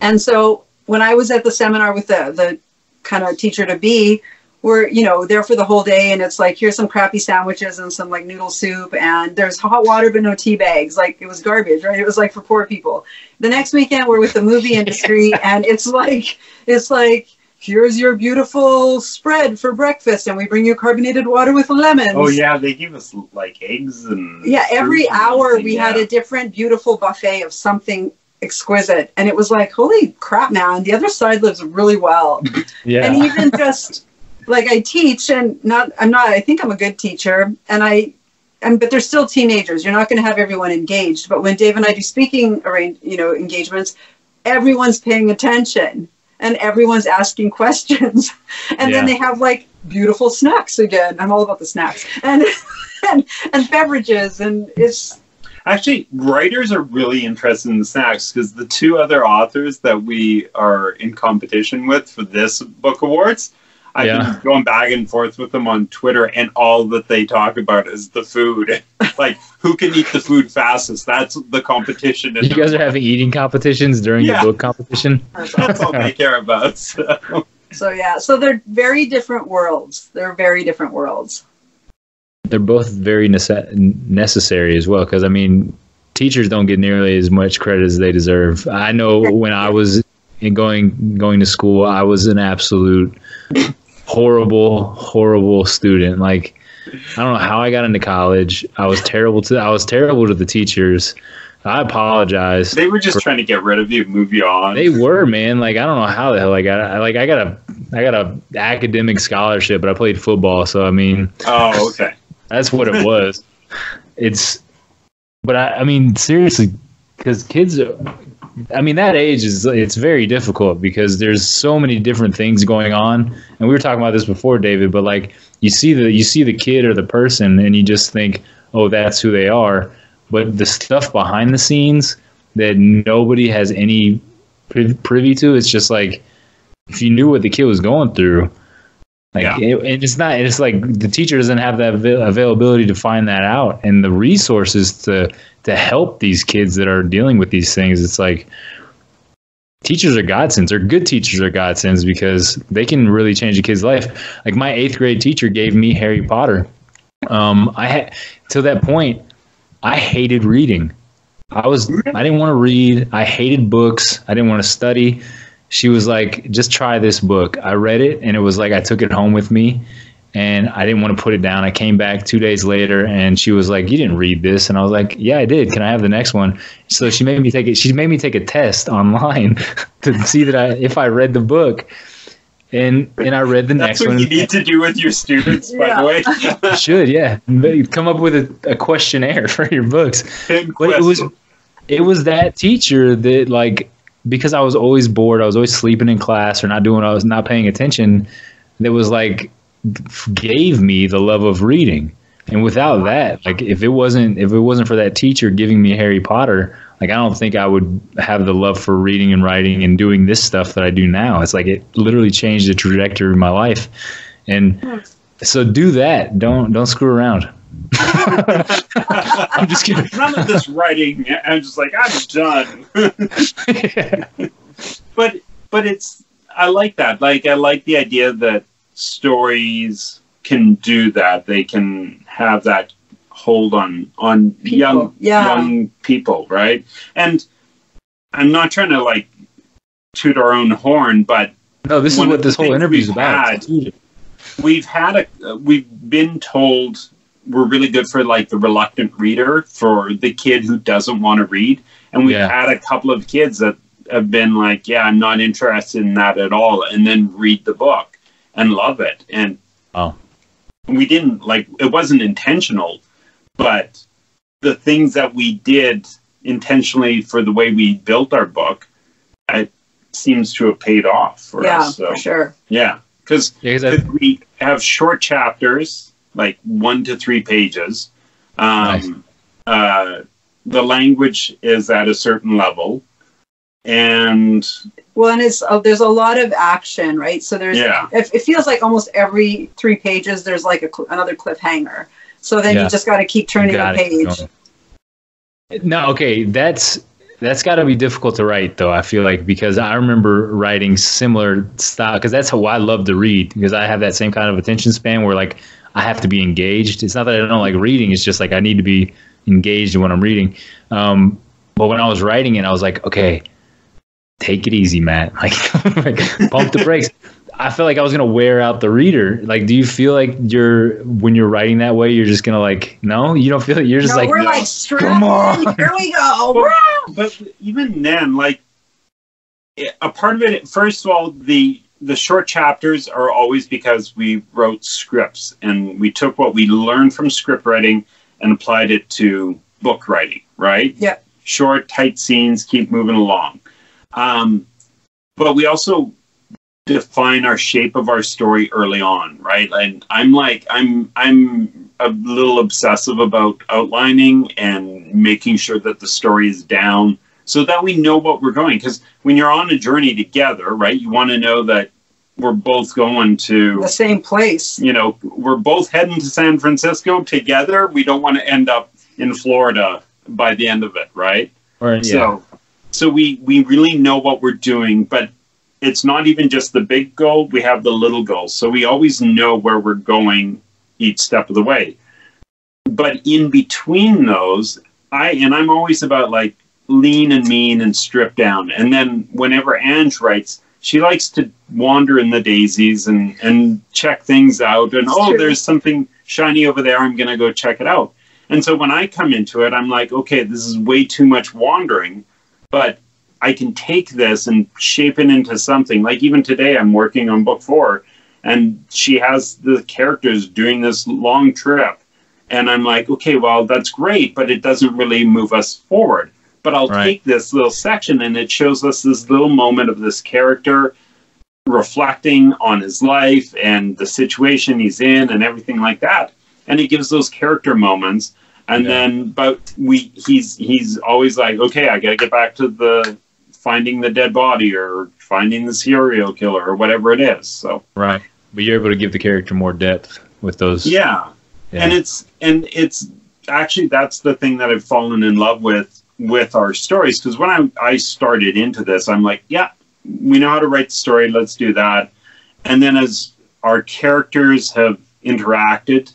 and so when I was at the seminar with the the kind of teacher to be, we're you know there for the whole day, and it's like here's some crappy sandwiches and some like noodle soup, and there's hot water but no tea bags. Like it was garbage, right? It was like for poor people. The next weekend we're with the movie industry, and it's like it's like here's your beautiful spread for breakfast, and we bring you carbonated water with lemons. Oh, yeah. They give us like eggs and. Yeah, every and hour everything, we had a different beautiful buffet of something exquisite. And it was like, holy crap, man, the other side lives really well. Yeah. And even just like I teach and not I'm not I think I'm a good teacher and I and but they're still teenagers. You're not gonna have everyone engaged. But when Dave and I do speaking arrange you know, engagements, everyone's paying attention and everyone's asking questions. And Yeah. then they have like beautiful snacks again. I'm all about the snacks. And and, and beverages and it's Actually, writers are really interested in the snacks because the two other authors that we are in competition with for this book awards, I've Yeah. been going back and forth with them on Twitter, and all that they talk about is the food. like, who can eat the food fastest? That's the competition. you guys are having eating competitions during Yeah. the book competition. That's all they care about. So. so yeah. So they're very different worlds. They're very different worlds. They're both very nece- necessary as well because I mean, teachers don't get nearly as much credit as they deserve. I know when I was in going going to school, I was an absolute horrible, horrible student. Like I don't know how I got into college. I was terrible to I was terrible to the teachers. I apologize. They were just trying to get rid of you, move you on. They were man. Like I don't know how the hell I got. I, like I got a I got a academic scholarship, but I played football. So I mean, oh, okay. that's what it was. It's but I, I mean seriously, because kids, are- I mean that age is it's very difficult because there's so many different things going on, and we were talking about this before, David. But like you see the you see the kid or the person, and you just think, oh, that's who they are. But the stuff behind the scenes that nobody has any pri- privy to, it's just like if you knew what the kid was going through. Like Yeah. it, and it's not. It's like the teacher doesn't have that avail- availability to find that out, and the resources to to help these kids that are dealing with these things. It's like teachers are godsends, or good teachers are godsends because they can really change a kid's life. Like my eighth grade teacher gave me Harry Potter. Um, I had to that point, I hated reading. I was I didn't want to read. I hated books. I didn't want to study. She was like, "Just try this book." I read it, and it was like I took it home with me, and I didn't want to put it down. I came back two days later, and she was like, "You didn't read this," and I was like, "Yeah, I did. Can I have the next one?" So she made me take it. She made me take a test online to see that I if I read the book, and and I read the That's next what one. you need to do with your students, by Yeah. the way. Should yeah come up with a, a questionnaire for your books but it was it was that teacher that like because I was always bored, I was always sleeping in class or not doing, I was not paying attention. That was like gave me the love of reading. And without that, like if it wasn't if it wasn't for that teacher giving me Harry Potter, like I don't think I would have the love for reading and writing and doing this stuff that I do now. It's like it literally changed the trajectory of my life. And so do that. Don't don't screw around. I'm just kidding. None of this writing. I'm just like I'm done. but but it's I like that. Like I like the idea that stories can do that. They can have that hold on on People, young yeah. young people, right? And I'm not trying to like toot our own horn, but No, this is what this whole interview is about. had- we've had a we've been told we're really good for like the reluctant reader for the kid who doesn't want to read and we've Yeah. had a couple of kids that have been like yeah i'm not interested in that at all and then read the book and love it and Oh. we didn't like it wasn't intentional but the things that we did intentionally for the way we built our book it seems to have paid off for yeah, us so for sure. yeah because Yeah, 'cause I- we have short chapters, like one to three pages? Um, uh, the language is at a certain level, and Well, and it's uh, there's a lot of action, right? So there's Yeah. it, it feels like almost every three pages there's like a cl- another cliffhanger. So then Yeah. you just got to keep turning the Got it. page. No, okay, that's that's got to be difficult to write though. I feel like because I remember writing similar style because that's how I love to read because I have that same kind of attention span where like I have to be engaged. It's not that I don't like reading; it's just like I need to be engaged in what I'm reading. Um, but when I was writing it, I was like, okay, take it easy, Matt. Like, like pump the brakes. I felt like I was gonna wear out the reader. Like, do you feel like you're when you're writing that way, you're just gonna like, no, you don't feel it. You're just no, like, we're no, like come on. Here we go. Well, but even then, like a part of it. First of all, the the short chapters are always because we wrote scripts and we took what we learned from script writing and applied it to book writing. Right? Yeah. Short, tight scenes, keep moving along. Um, but we also define our shape of our story early on, right? And I'm like, I'm I'm a little obsessive about outlining and making sure that the story is down so that we know what we're going. Because when you're on a journey together, right, you want to know that we're both going to the same place. you know, we're both heading to San Francisco together. We don't want to end up in Florida by the end of it, right? or, yeah. So, so we we really know what we're doing, but it's not even just the big goal. We have the little goals, so we always know where we're going each step of the way. But in between those, I and I'm always about like lean and mean and strip down. And then whenever Ange writes, she likes to wander in the daisies and and check things out. And oh, true. there's something shiny over there. I'm gonna go check it out. And so when I come into it, I'm like, okay, this is way too much wandering, but I can take this and shape it into something. Like even today, I'm working on book four, and she has the characters doing this long trip, and I'm like, okay, well, that's great, but it doesn't really move us forward. But I'll Right. take this little section, and it shows us this little moment of this character reflecting on his life and the situation he's in and everything like that. And it gives those character moments. And Yeah. then, but we, he's he's always like, okay, I got to get back to the finding the dead body or finding the serial killer or whatever it is. So Right. But you're able to give the character more depth with those. yeah, Yeah. and it's and it's actually that's the thing that I've fallen in love with with our stories because when I I started into this, I'm like, yeah, we know how to write the story. Let's do that. And then as our characters have interacted,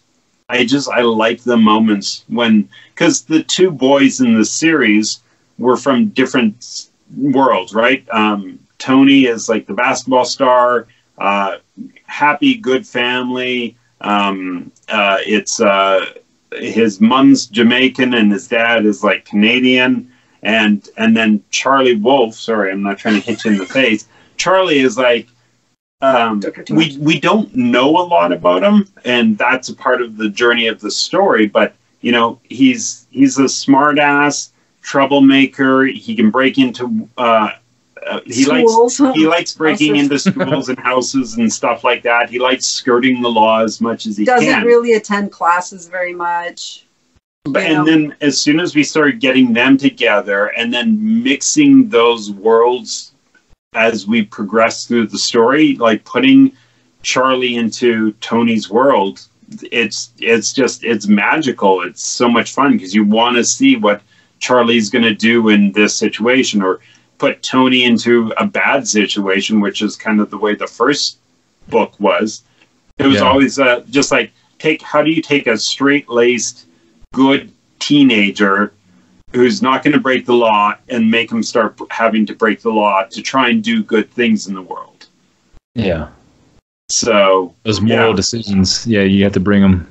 I just I like the moments when because the two boys in the series were from different worlds, right? Um, Tony is like the basketball star, uh, happy, good family. Um, uh, it's uh, his mom's Jamaican and his dad is like Canadian, and and then Charlie Wolf. Sorry, I'm not trying to hit you in the face. Charlie is like um, Took her too we we don't know a lot about him, and that's a part of the journey of the story. But you know, he's he's a smart ass troublemaker. He can break into. Uh, uh, he likes he likes breaking Houses. into schools and houses and stuff like that. He likes skirting the law as much as he doesn't can. really attend classes very much. But, you know. and then as soon as we started getting them together and then mixing those worlds as we progress through the story, like putting Charlie into Tony's world, it's it's just it's magical. It's so much fun because you want to see what Charlie's going to do in this situation or put Tony into a bad situation, which is kind of the way the first book was. It was Yeah. always uh, just like take how do you take a straight laced good teenager who's not going to break the law and make him start having to break the law to try and do good things in the world. Yeah. So Those moral Yeah. decisions. Yeah, you have to bring them.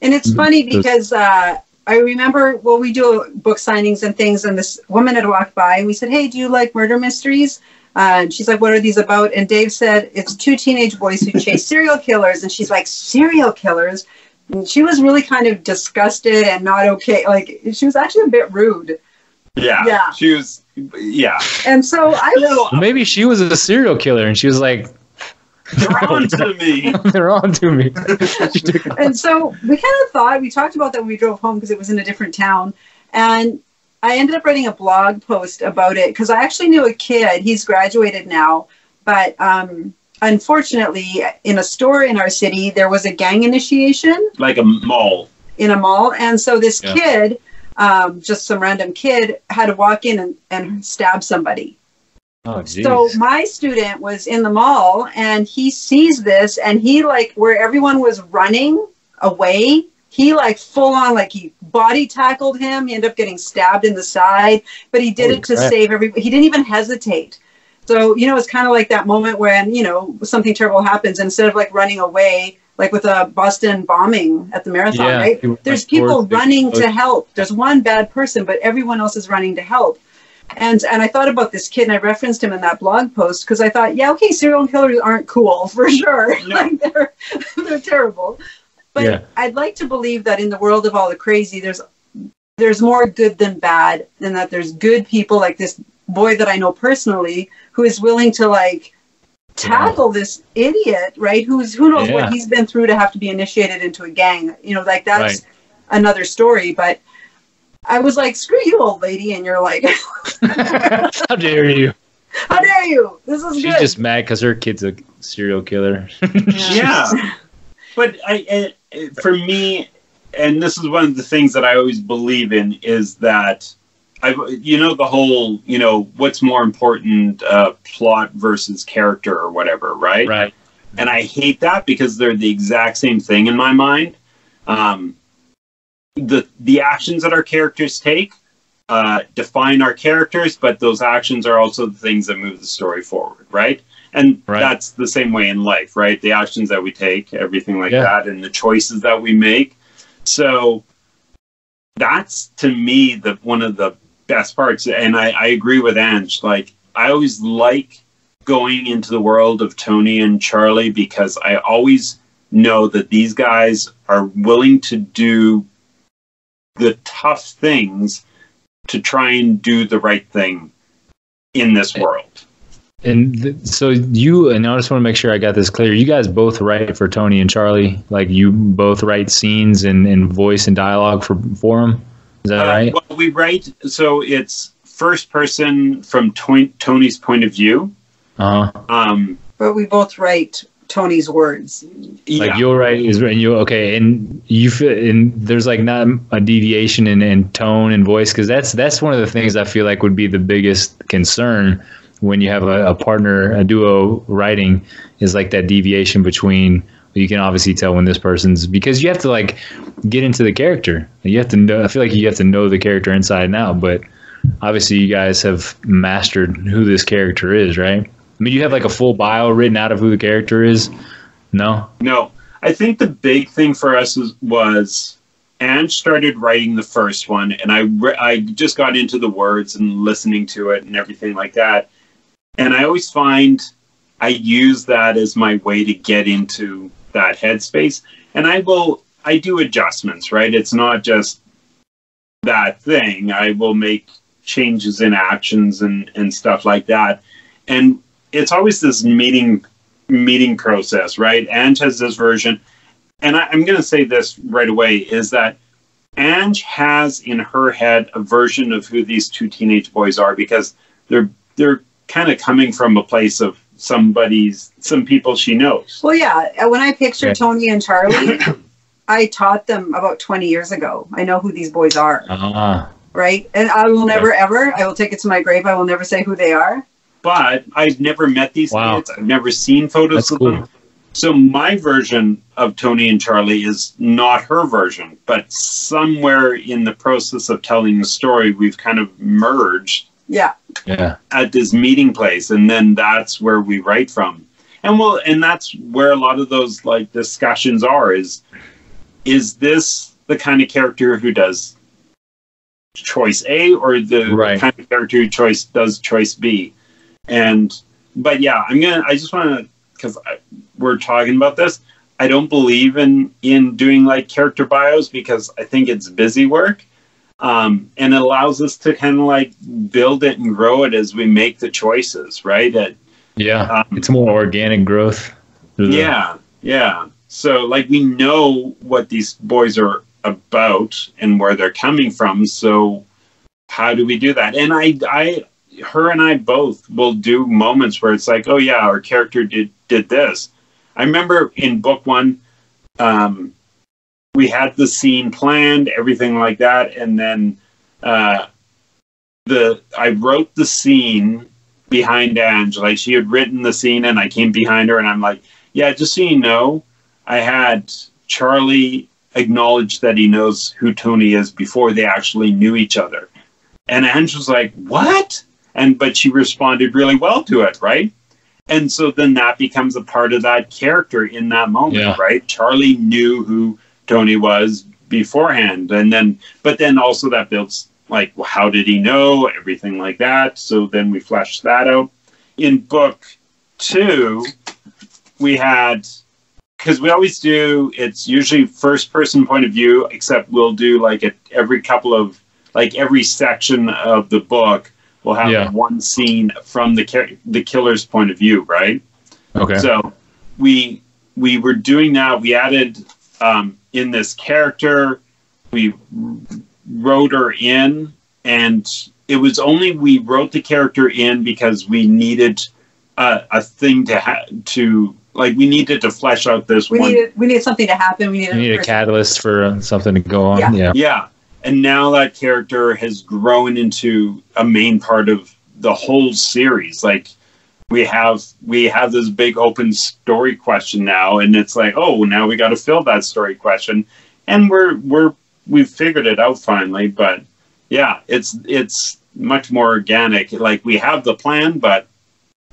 And it's Mhm. funny because uh, I remember, well, we do book signings and things, and this woman had walked by, and we said, Hey, do you like murder mysteries? Uh, and she's like, What are these about? And Dave said, It's two teenage boys who chase serial killers. And she's like, Serial killers? And she was really kind of disgusted and not okay. Like, she was actually a bit rude. yeah, Yeah. she was yeah And so I was, Well, maybe she was a serial killer and she was like, drawn to me. they're on to me. And so we kind of thought we talked about that when we drove home because it was in a different town and i ended up writing a blog post about it because i actually knew a kid he's graduated now but um, unfortunately in a store in our city there was a gang initiation like a mall. in a mall and so this Yeah. kid um, just some random kid had to walk in and, and stab somebody oh, so my student was in the mall and he sees this and he like where everyone was running away, he like full on like he body tackled him. He ended up getting stabbed in the side, but he did Holy it to crap. save every he didn't even hesitate. So, you know, it's kind of like that moment when, you know, something terrible happens instead of like running away like with a Boston bombing at the marathon, Yeah, right? There's people running to help. There's one bad person, but everyone else is running to help. And and I thought about this kid and I referenced him in that blog post because I thought, yeah, okay, serial killers aren't cool for sure. No. like they're they're terrible. But Yeah. I'd like to believe that in the world of all the crazy, there's there's more good than bad, and that there's good people like this boy that I know personally who is willing to like tackle this idiot, right? Who's who knows Yeah. what he's been through to have to be initiated into a gang. You know, like that's Right. another story. But I was like, screw you, old lady, and you're like, How dare you? how dare you? This is She's good. just mad because her kid's a serial killer. Yeah. But I, I, for me, and this is one of the things that I always believe in is that I, you know, the whole, you know, what's more important, uh, plot versus character or whatever, right? right. And I hate that because they're the exact same thing in my mind. Um, the the actions that our characters take uh, define our characters, but those actions are also the things that move the story forward, right? And Right. that's the same way in life, right? The actions that we take, everything like Yeah. that, and the choices that we make. So that's to me the one of the best parts. And I, I agree with Ange. Like I always like going into the world of Tony and Charlie because I always know that these guys are willing to do the tough things to try and do the right thing in this world. And th- so you and I just want to make sure I got this clear. You guys both write for Tony and Charlie, like you both write scenes and, and voice and dialogue for for them. Is that Uh, right? Well, we write so it's first person from to- Tony's point of view. Uh huh. Um, But we both write Tony's words. yeah. Like you'll write is and you okay, and you feel and there's like not a deviation in, in tone and voice because that's that's one of the things I feel like would be the biggest concern when you have a, a partner a duo writing is like that deviation between you can obviously tell when this person's because you have to like get into the character. You have to know I feel like you have to know the character inside and out but obviously you guys have mastered who this character is right? I mean you have like a full bio written out of who the character is? No? No, I think the big thing for us was, was Ange started writing the first one, and I re- I just got into the words and listening to it and everything like that. And I always find I use that as my way to get into that headspace. And I will I do adjustments, right? It's not just that thing. I will make changes in actions and and stuff like that. And it's always this meeting meeting process, right? Ange has this version, and I, I'm going to say this right away: is that Ange has in her head a version of who these two teenage boys are because they're they're kind of coming from a place of somebody's some people she knows. Well, yeah. uh, When I picture Yeah. Tony and Charlie, I taught them about 20 years ago. I know who these boys are, ah right? And I will never, ever, I will take it to my grave. I will never say who they are. But I've never met these Wow. kids. I've never seen photos That's of cool. them. So my version of Tony and Charlie is not her version, but somewhere in the process of telling the story, we've kind of merged Yeah. yeah at this meeting place and then that's where we write from and well and that's where a lot of those like discussions are is is this the kind of character who does choice a or the Right. kind of character who choice does choice b and but yeah i'm gonna i just want to because we're talking about this i don't believe in in doing like character bios because i think it's busy work um, and it allows us to kind of like build it and grow it as we make the choices, right? That Yeah, Um, it's more organic growth. yeah, yeah. So like we know what these boys are about and where they're coming from. So how do we do that? And I, I, her and I both will do moments where it's like, oh yeah, our character did did this. I remember in book one, um, we had the scene planned, everything like that, and then uh, the I wrote the scene behind Ange. Like she had written the scene, and I came behind her, and I'm like, yeah, just so you know, I had Charlie acknowledge that he knows who Tony is before they actually knew each other. And Ange was like, what? And but she responded really well to it, right? And so then that becomes a part of that character in that moment, Yeah. right? Charlie knew who Tony was beforehand. And then, but then also that builds like, well, how did he know? Everything like that. So then we fleshed that out. In book two, we had, because we always do, it's usually first person point of view, except we'll do like at every couple of, like every section of the book, we'll have Yeah. one scene from the the killer's point of view, right? Okay. So we we were doing that. We added um, in this character. We wrote her in, and it was only we wrote the character in because we needed a, a thing to ha- to like we needed to flesh out this We one. needed we needed something to happen. We needed you need a person- catalyst for uh, something to go on. Yeah. Yeah. Yeah. And now that character has grown into a main part of the whole series. Like we have we have this big open story question now and it's like, oh, now we got to fill that story question. And we're we're we've figured it out finally, but yeah, it's it's much more organic. Like we have the plan, but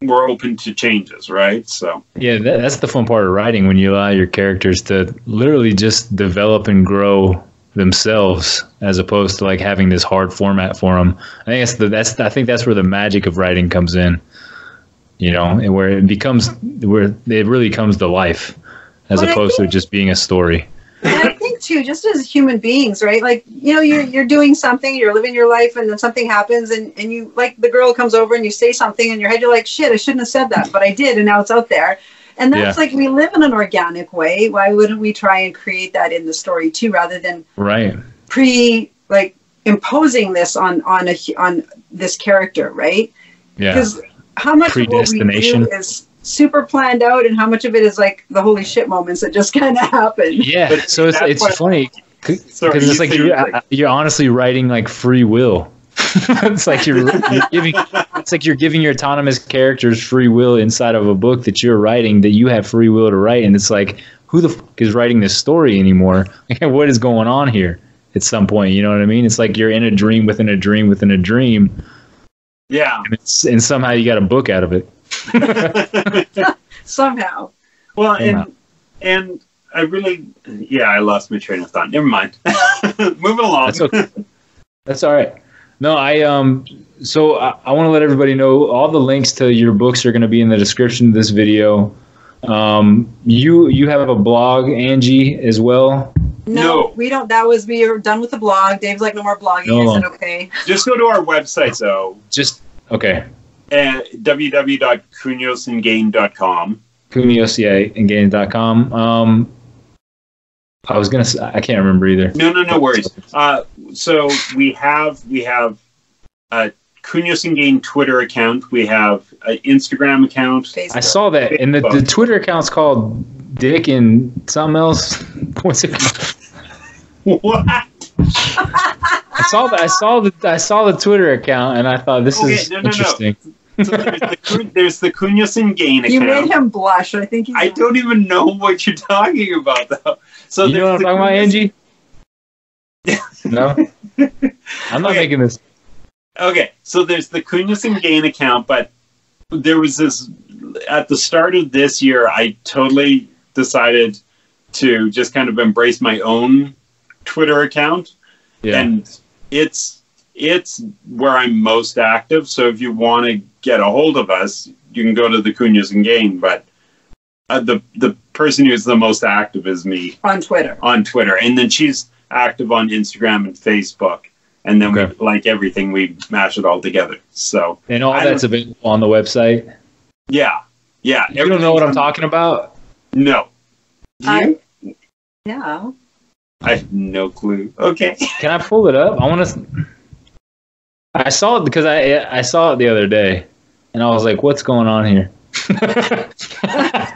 we're open to changes, right? So, Yeah, that, that's the fun part of writing when you allow your characters to literally just develop and grow themselves as opposed to like having this hard format for them. I think that's the that's I think that's where the magic of writing comes in. You know, and where it becomes where it really comes to life as But opposed to think- it just being a story. and I think too, just as human beings, right? Like you know, you're you're doing something, you're living your life, and then something happens, and and you like the girl comes over and you say something in your head, you're like, shit, I shouldn't have said that, but I did, and now it's out there. And that's Yeah. like we live in an organic way. Why wouldn't we try and create that in the story too, rather than Right. pre like imposing this on on a on this character, right? Yeah. Because how much of what we Predestination. do is super planned out, and how much of it is like the holy shit moments that just kind of happen. Yeah. But So it's it's funny because it's you like you're like- uh, you're honestly writing like free will. it's like you're, you're giving it's like you're giving your autonomous characters free will inside of a book that you're writing that you have free will to write and it's like who the fuck is writing this story anymore what is going on here at some point you know what i mean it's like you're in a dream within a dream within a dream yeah. and, it's, and somehow you got a book out of it Somehow. Well, Yeah. and and I really, yeah, I lost my train of thought. Never mind. Moving along. That's okay. That's all right. No, I um. So I, I want to let everybody know all the links to your books are going to be in the description of this video. Um, you you have a blog, Angie, as well. No, No. we don't. That was we are done with the blog. Dave's like, no more blogging. No I said, okay. Just go to our website, though, Just okay. at www.couniosandgane.com. Kuniosia Um, I was gonna. Say, I can't remember either. No, no, no worries. Uh, so we have we have a Counios and Gane Twitter account. We have an Instagram account. Facebook. I saw that, and the, the Twitter account's called Dick and something else. What's it? What? I saw the I saw the I saw the Twitter account, and I thought this Okay, is no, no, no. interesting. So there's the, Kun- there's the Counios and Gane You made account. him blush. I think he's. I don't even know what you're talking about, though. So you know what I'm there's talking the about, Angie? No, I'm not Okay. making this. Okay, so there's the Counios and Gane account, but there was this at the start of this year. I totally decided to just kind of embrace my own Twitter account, Yeah, and it's it's where I'm most active. So if you want to get a hold of us, you can go to the Counios and Gane. But uh, the the person who's the most active is me on Twitter. on Twitter, and then she's active on Instagram and Facebook. And then, Okay. we, like everything, we mash it all together. So, and all I that's available on the website. yeah, yeah. You don't know what I'm talking about? No. Do you? I, yeah. I have no clue. Okay. Can I pull it up? I want to. I saw it because I I saw it the other day, and I was like, "What's going on here?"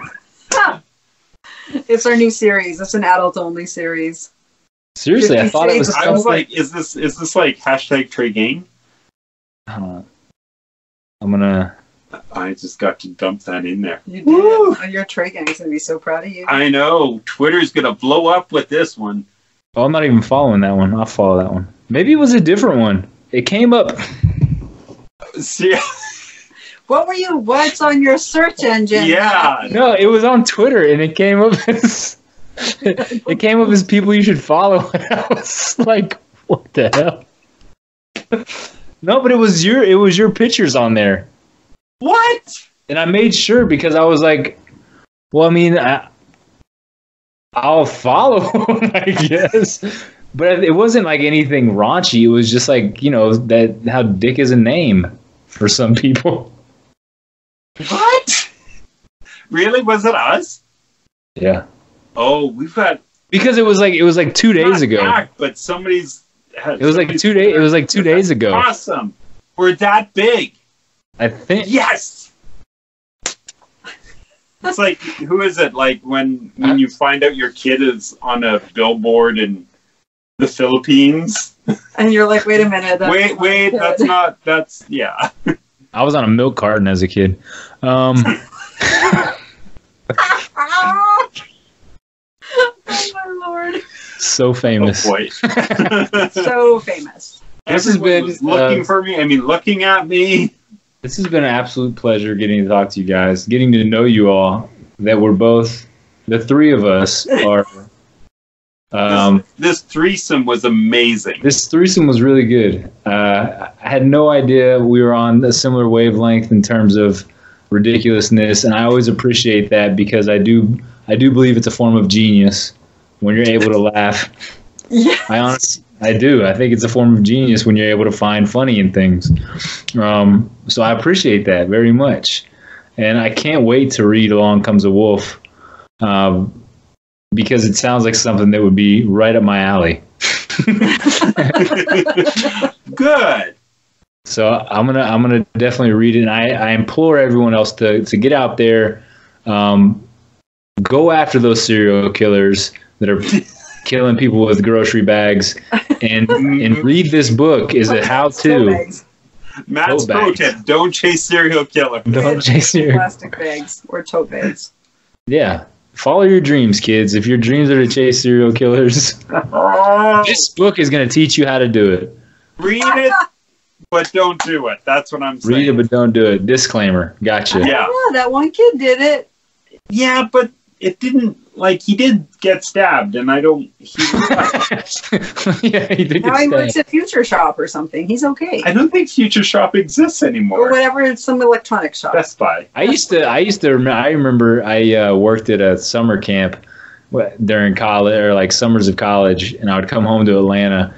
It's our new series. It's an adult only series. Seriously, I thought it was I was like, is this is this like hashtag Trey Gang?" Hold. I'm gonna. I just got to dump that in there. You did. Woo! Oh, your Trey gang's gonna be so proud of you. I know Twitter's gonna blow up with this one. Oh, I'm not even following that one. I'll follow that one. Maybe it was a different one. It came up. See, What were you? What's on your search engine? yeah, No, it was on Twitter, and it came up as. it came up as people you should follow, and I was like, "What the hell?" No, but it was your it was your pictures on there. what? and I made sure because I was like, well, I mean, I, I'll follow, him, I guess, but it wasn't like anything raunchy. It was just like you know that how Dick is a name for some people. What? Really? Was it us? Yeah, Oh, we've got because it was like it was like two days ago. hacked, but somebody's. It was like two days. It was like two days ago. Awesome. We're that big. I think. Yes. It's like who is it? Like when when you find out your kid is on a billboard in the Philippines. And you're like, wait a minute. that's wait, wait, good. that's not. That's yeah. I was on a milk carton as a kid. Um, oh my lord! so Oh famous. boy. So famous. This has been, looking uh, for me. I mean, looking at me. This has been an absolute pleasure getting to talk to you guys, getting to know you all. That we're both, the three of us are. Um, This threesome was amazing. this threesome was really good. Uh, I had no idea we were on a similar wavelength in terms of ridiculousness, and I always appreciate that because I do I do believe it's a form of genius when you're able to laugh. Yeah. I honestly, I do. I think it's a form of genius when you're able to find funny in things. Um, so I appreciate that very much, and I can't wait to read "Along Comes a Wolf" um, because it sounds like something that would be right up my alley. Good. So I'm gonna I'm gonna definitely read it. And I, I implore everyone else to to get out there, um, go after those serial killers that are killing people with grocery bags, and and read this book is a how to. Matt's Tote pro tip: don't chase serial killers. Don't chase serial. Plastic bags or tote bags. Yeah, follow your dreams, kids. If your dreams are to chase serial killers, this book is gonna teach you how to do it. read it, but don't do it. That's what I'm saying. Read it, but don't do it. Disclaimer. Gotcha. Yeah. That one kid did it. Yeah, but it didn't. Like he did get stabbed, and I don't. He, yeah, he did Now he get works at Future Shop or something. He's okay. I don't think Future Shop exists anymore. Or whatever, it's some electronic shop. Best Buy. I used to. I used to. Rem- I remember. I uh, worked at a summer camp during college, or like summers of college, and I would come home to Atlanta.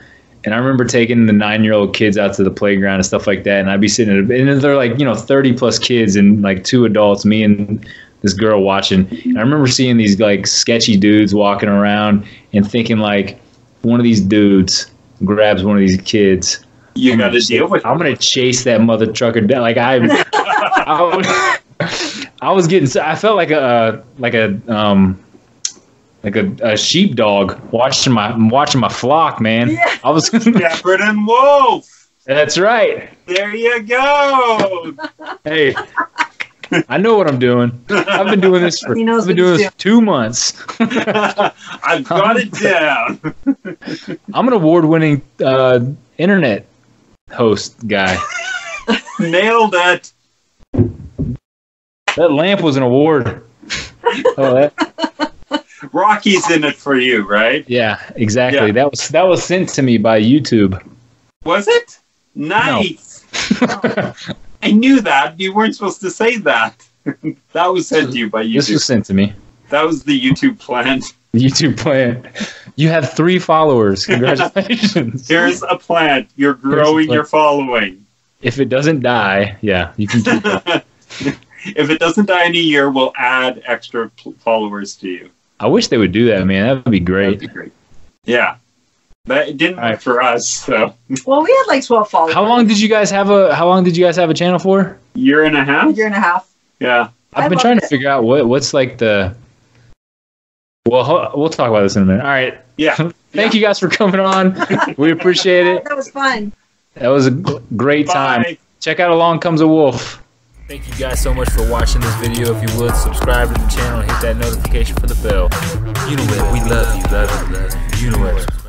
And I remember taking the nine-year-old kids out to the playground and stuff like that. And I'd be sitting, at, and they're like, you know, thirty plus kids and like two adults, me and this girl watching. And I remember seeing these like sketchy dudes walking around and thinking like, one of these dudes grabs one of these kids. You got to deal with. I'm gonna chase that mother trucker down. Like I, I, was, I was getting. I felt like a like a um like a, a sheepdog watching my watching my flock, man. Yeah. I was. Shepherd and Wolf. That's right. There you go. Hey, I know what I'm doing. I've been doing this for. He knows I've been doing this for two months. I've got it down. I'm an award-winning uh, internet host guy. Nailed it. That lamp was an award. Oh, that, Rocky's in it for you, right? yeah, exactly. Yeah. That was that was sent to me by YouTube. Was it? Nice. I knew that. You weren't supposed to say that. that was sent to you by This was sent to me. That was the YouTube plan. The YouTube plan. You have three followers. Congratulations. Here's a plant. You're growing your following. if it doesn't die, yeah, you can keep it. if it doesn't die in a year, we'll add extra followers to you. I wish they would do that, man. That would be great. That'd be great. Yeah. But it didn't All right. work for us, so Well, we had like 12 followers. How long did you guys have a How long did you guys have a channel for? year and a A half. year and a half. Yeah. I've I been loved trying to figure out what what's like the. Well, we'll talk about this in a minute. All right. Yeah. Thank you guys for coming on. We appreciate it. That was fun. That was a great time. Check out Along Comes a Wolf. Thank you guys so much for watching this video. If you would, subscribe to the channel and hit that notification for the bell. You know what? We love you, love you, love you. You know what?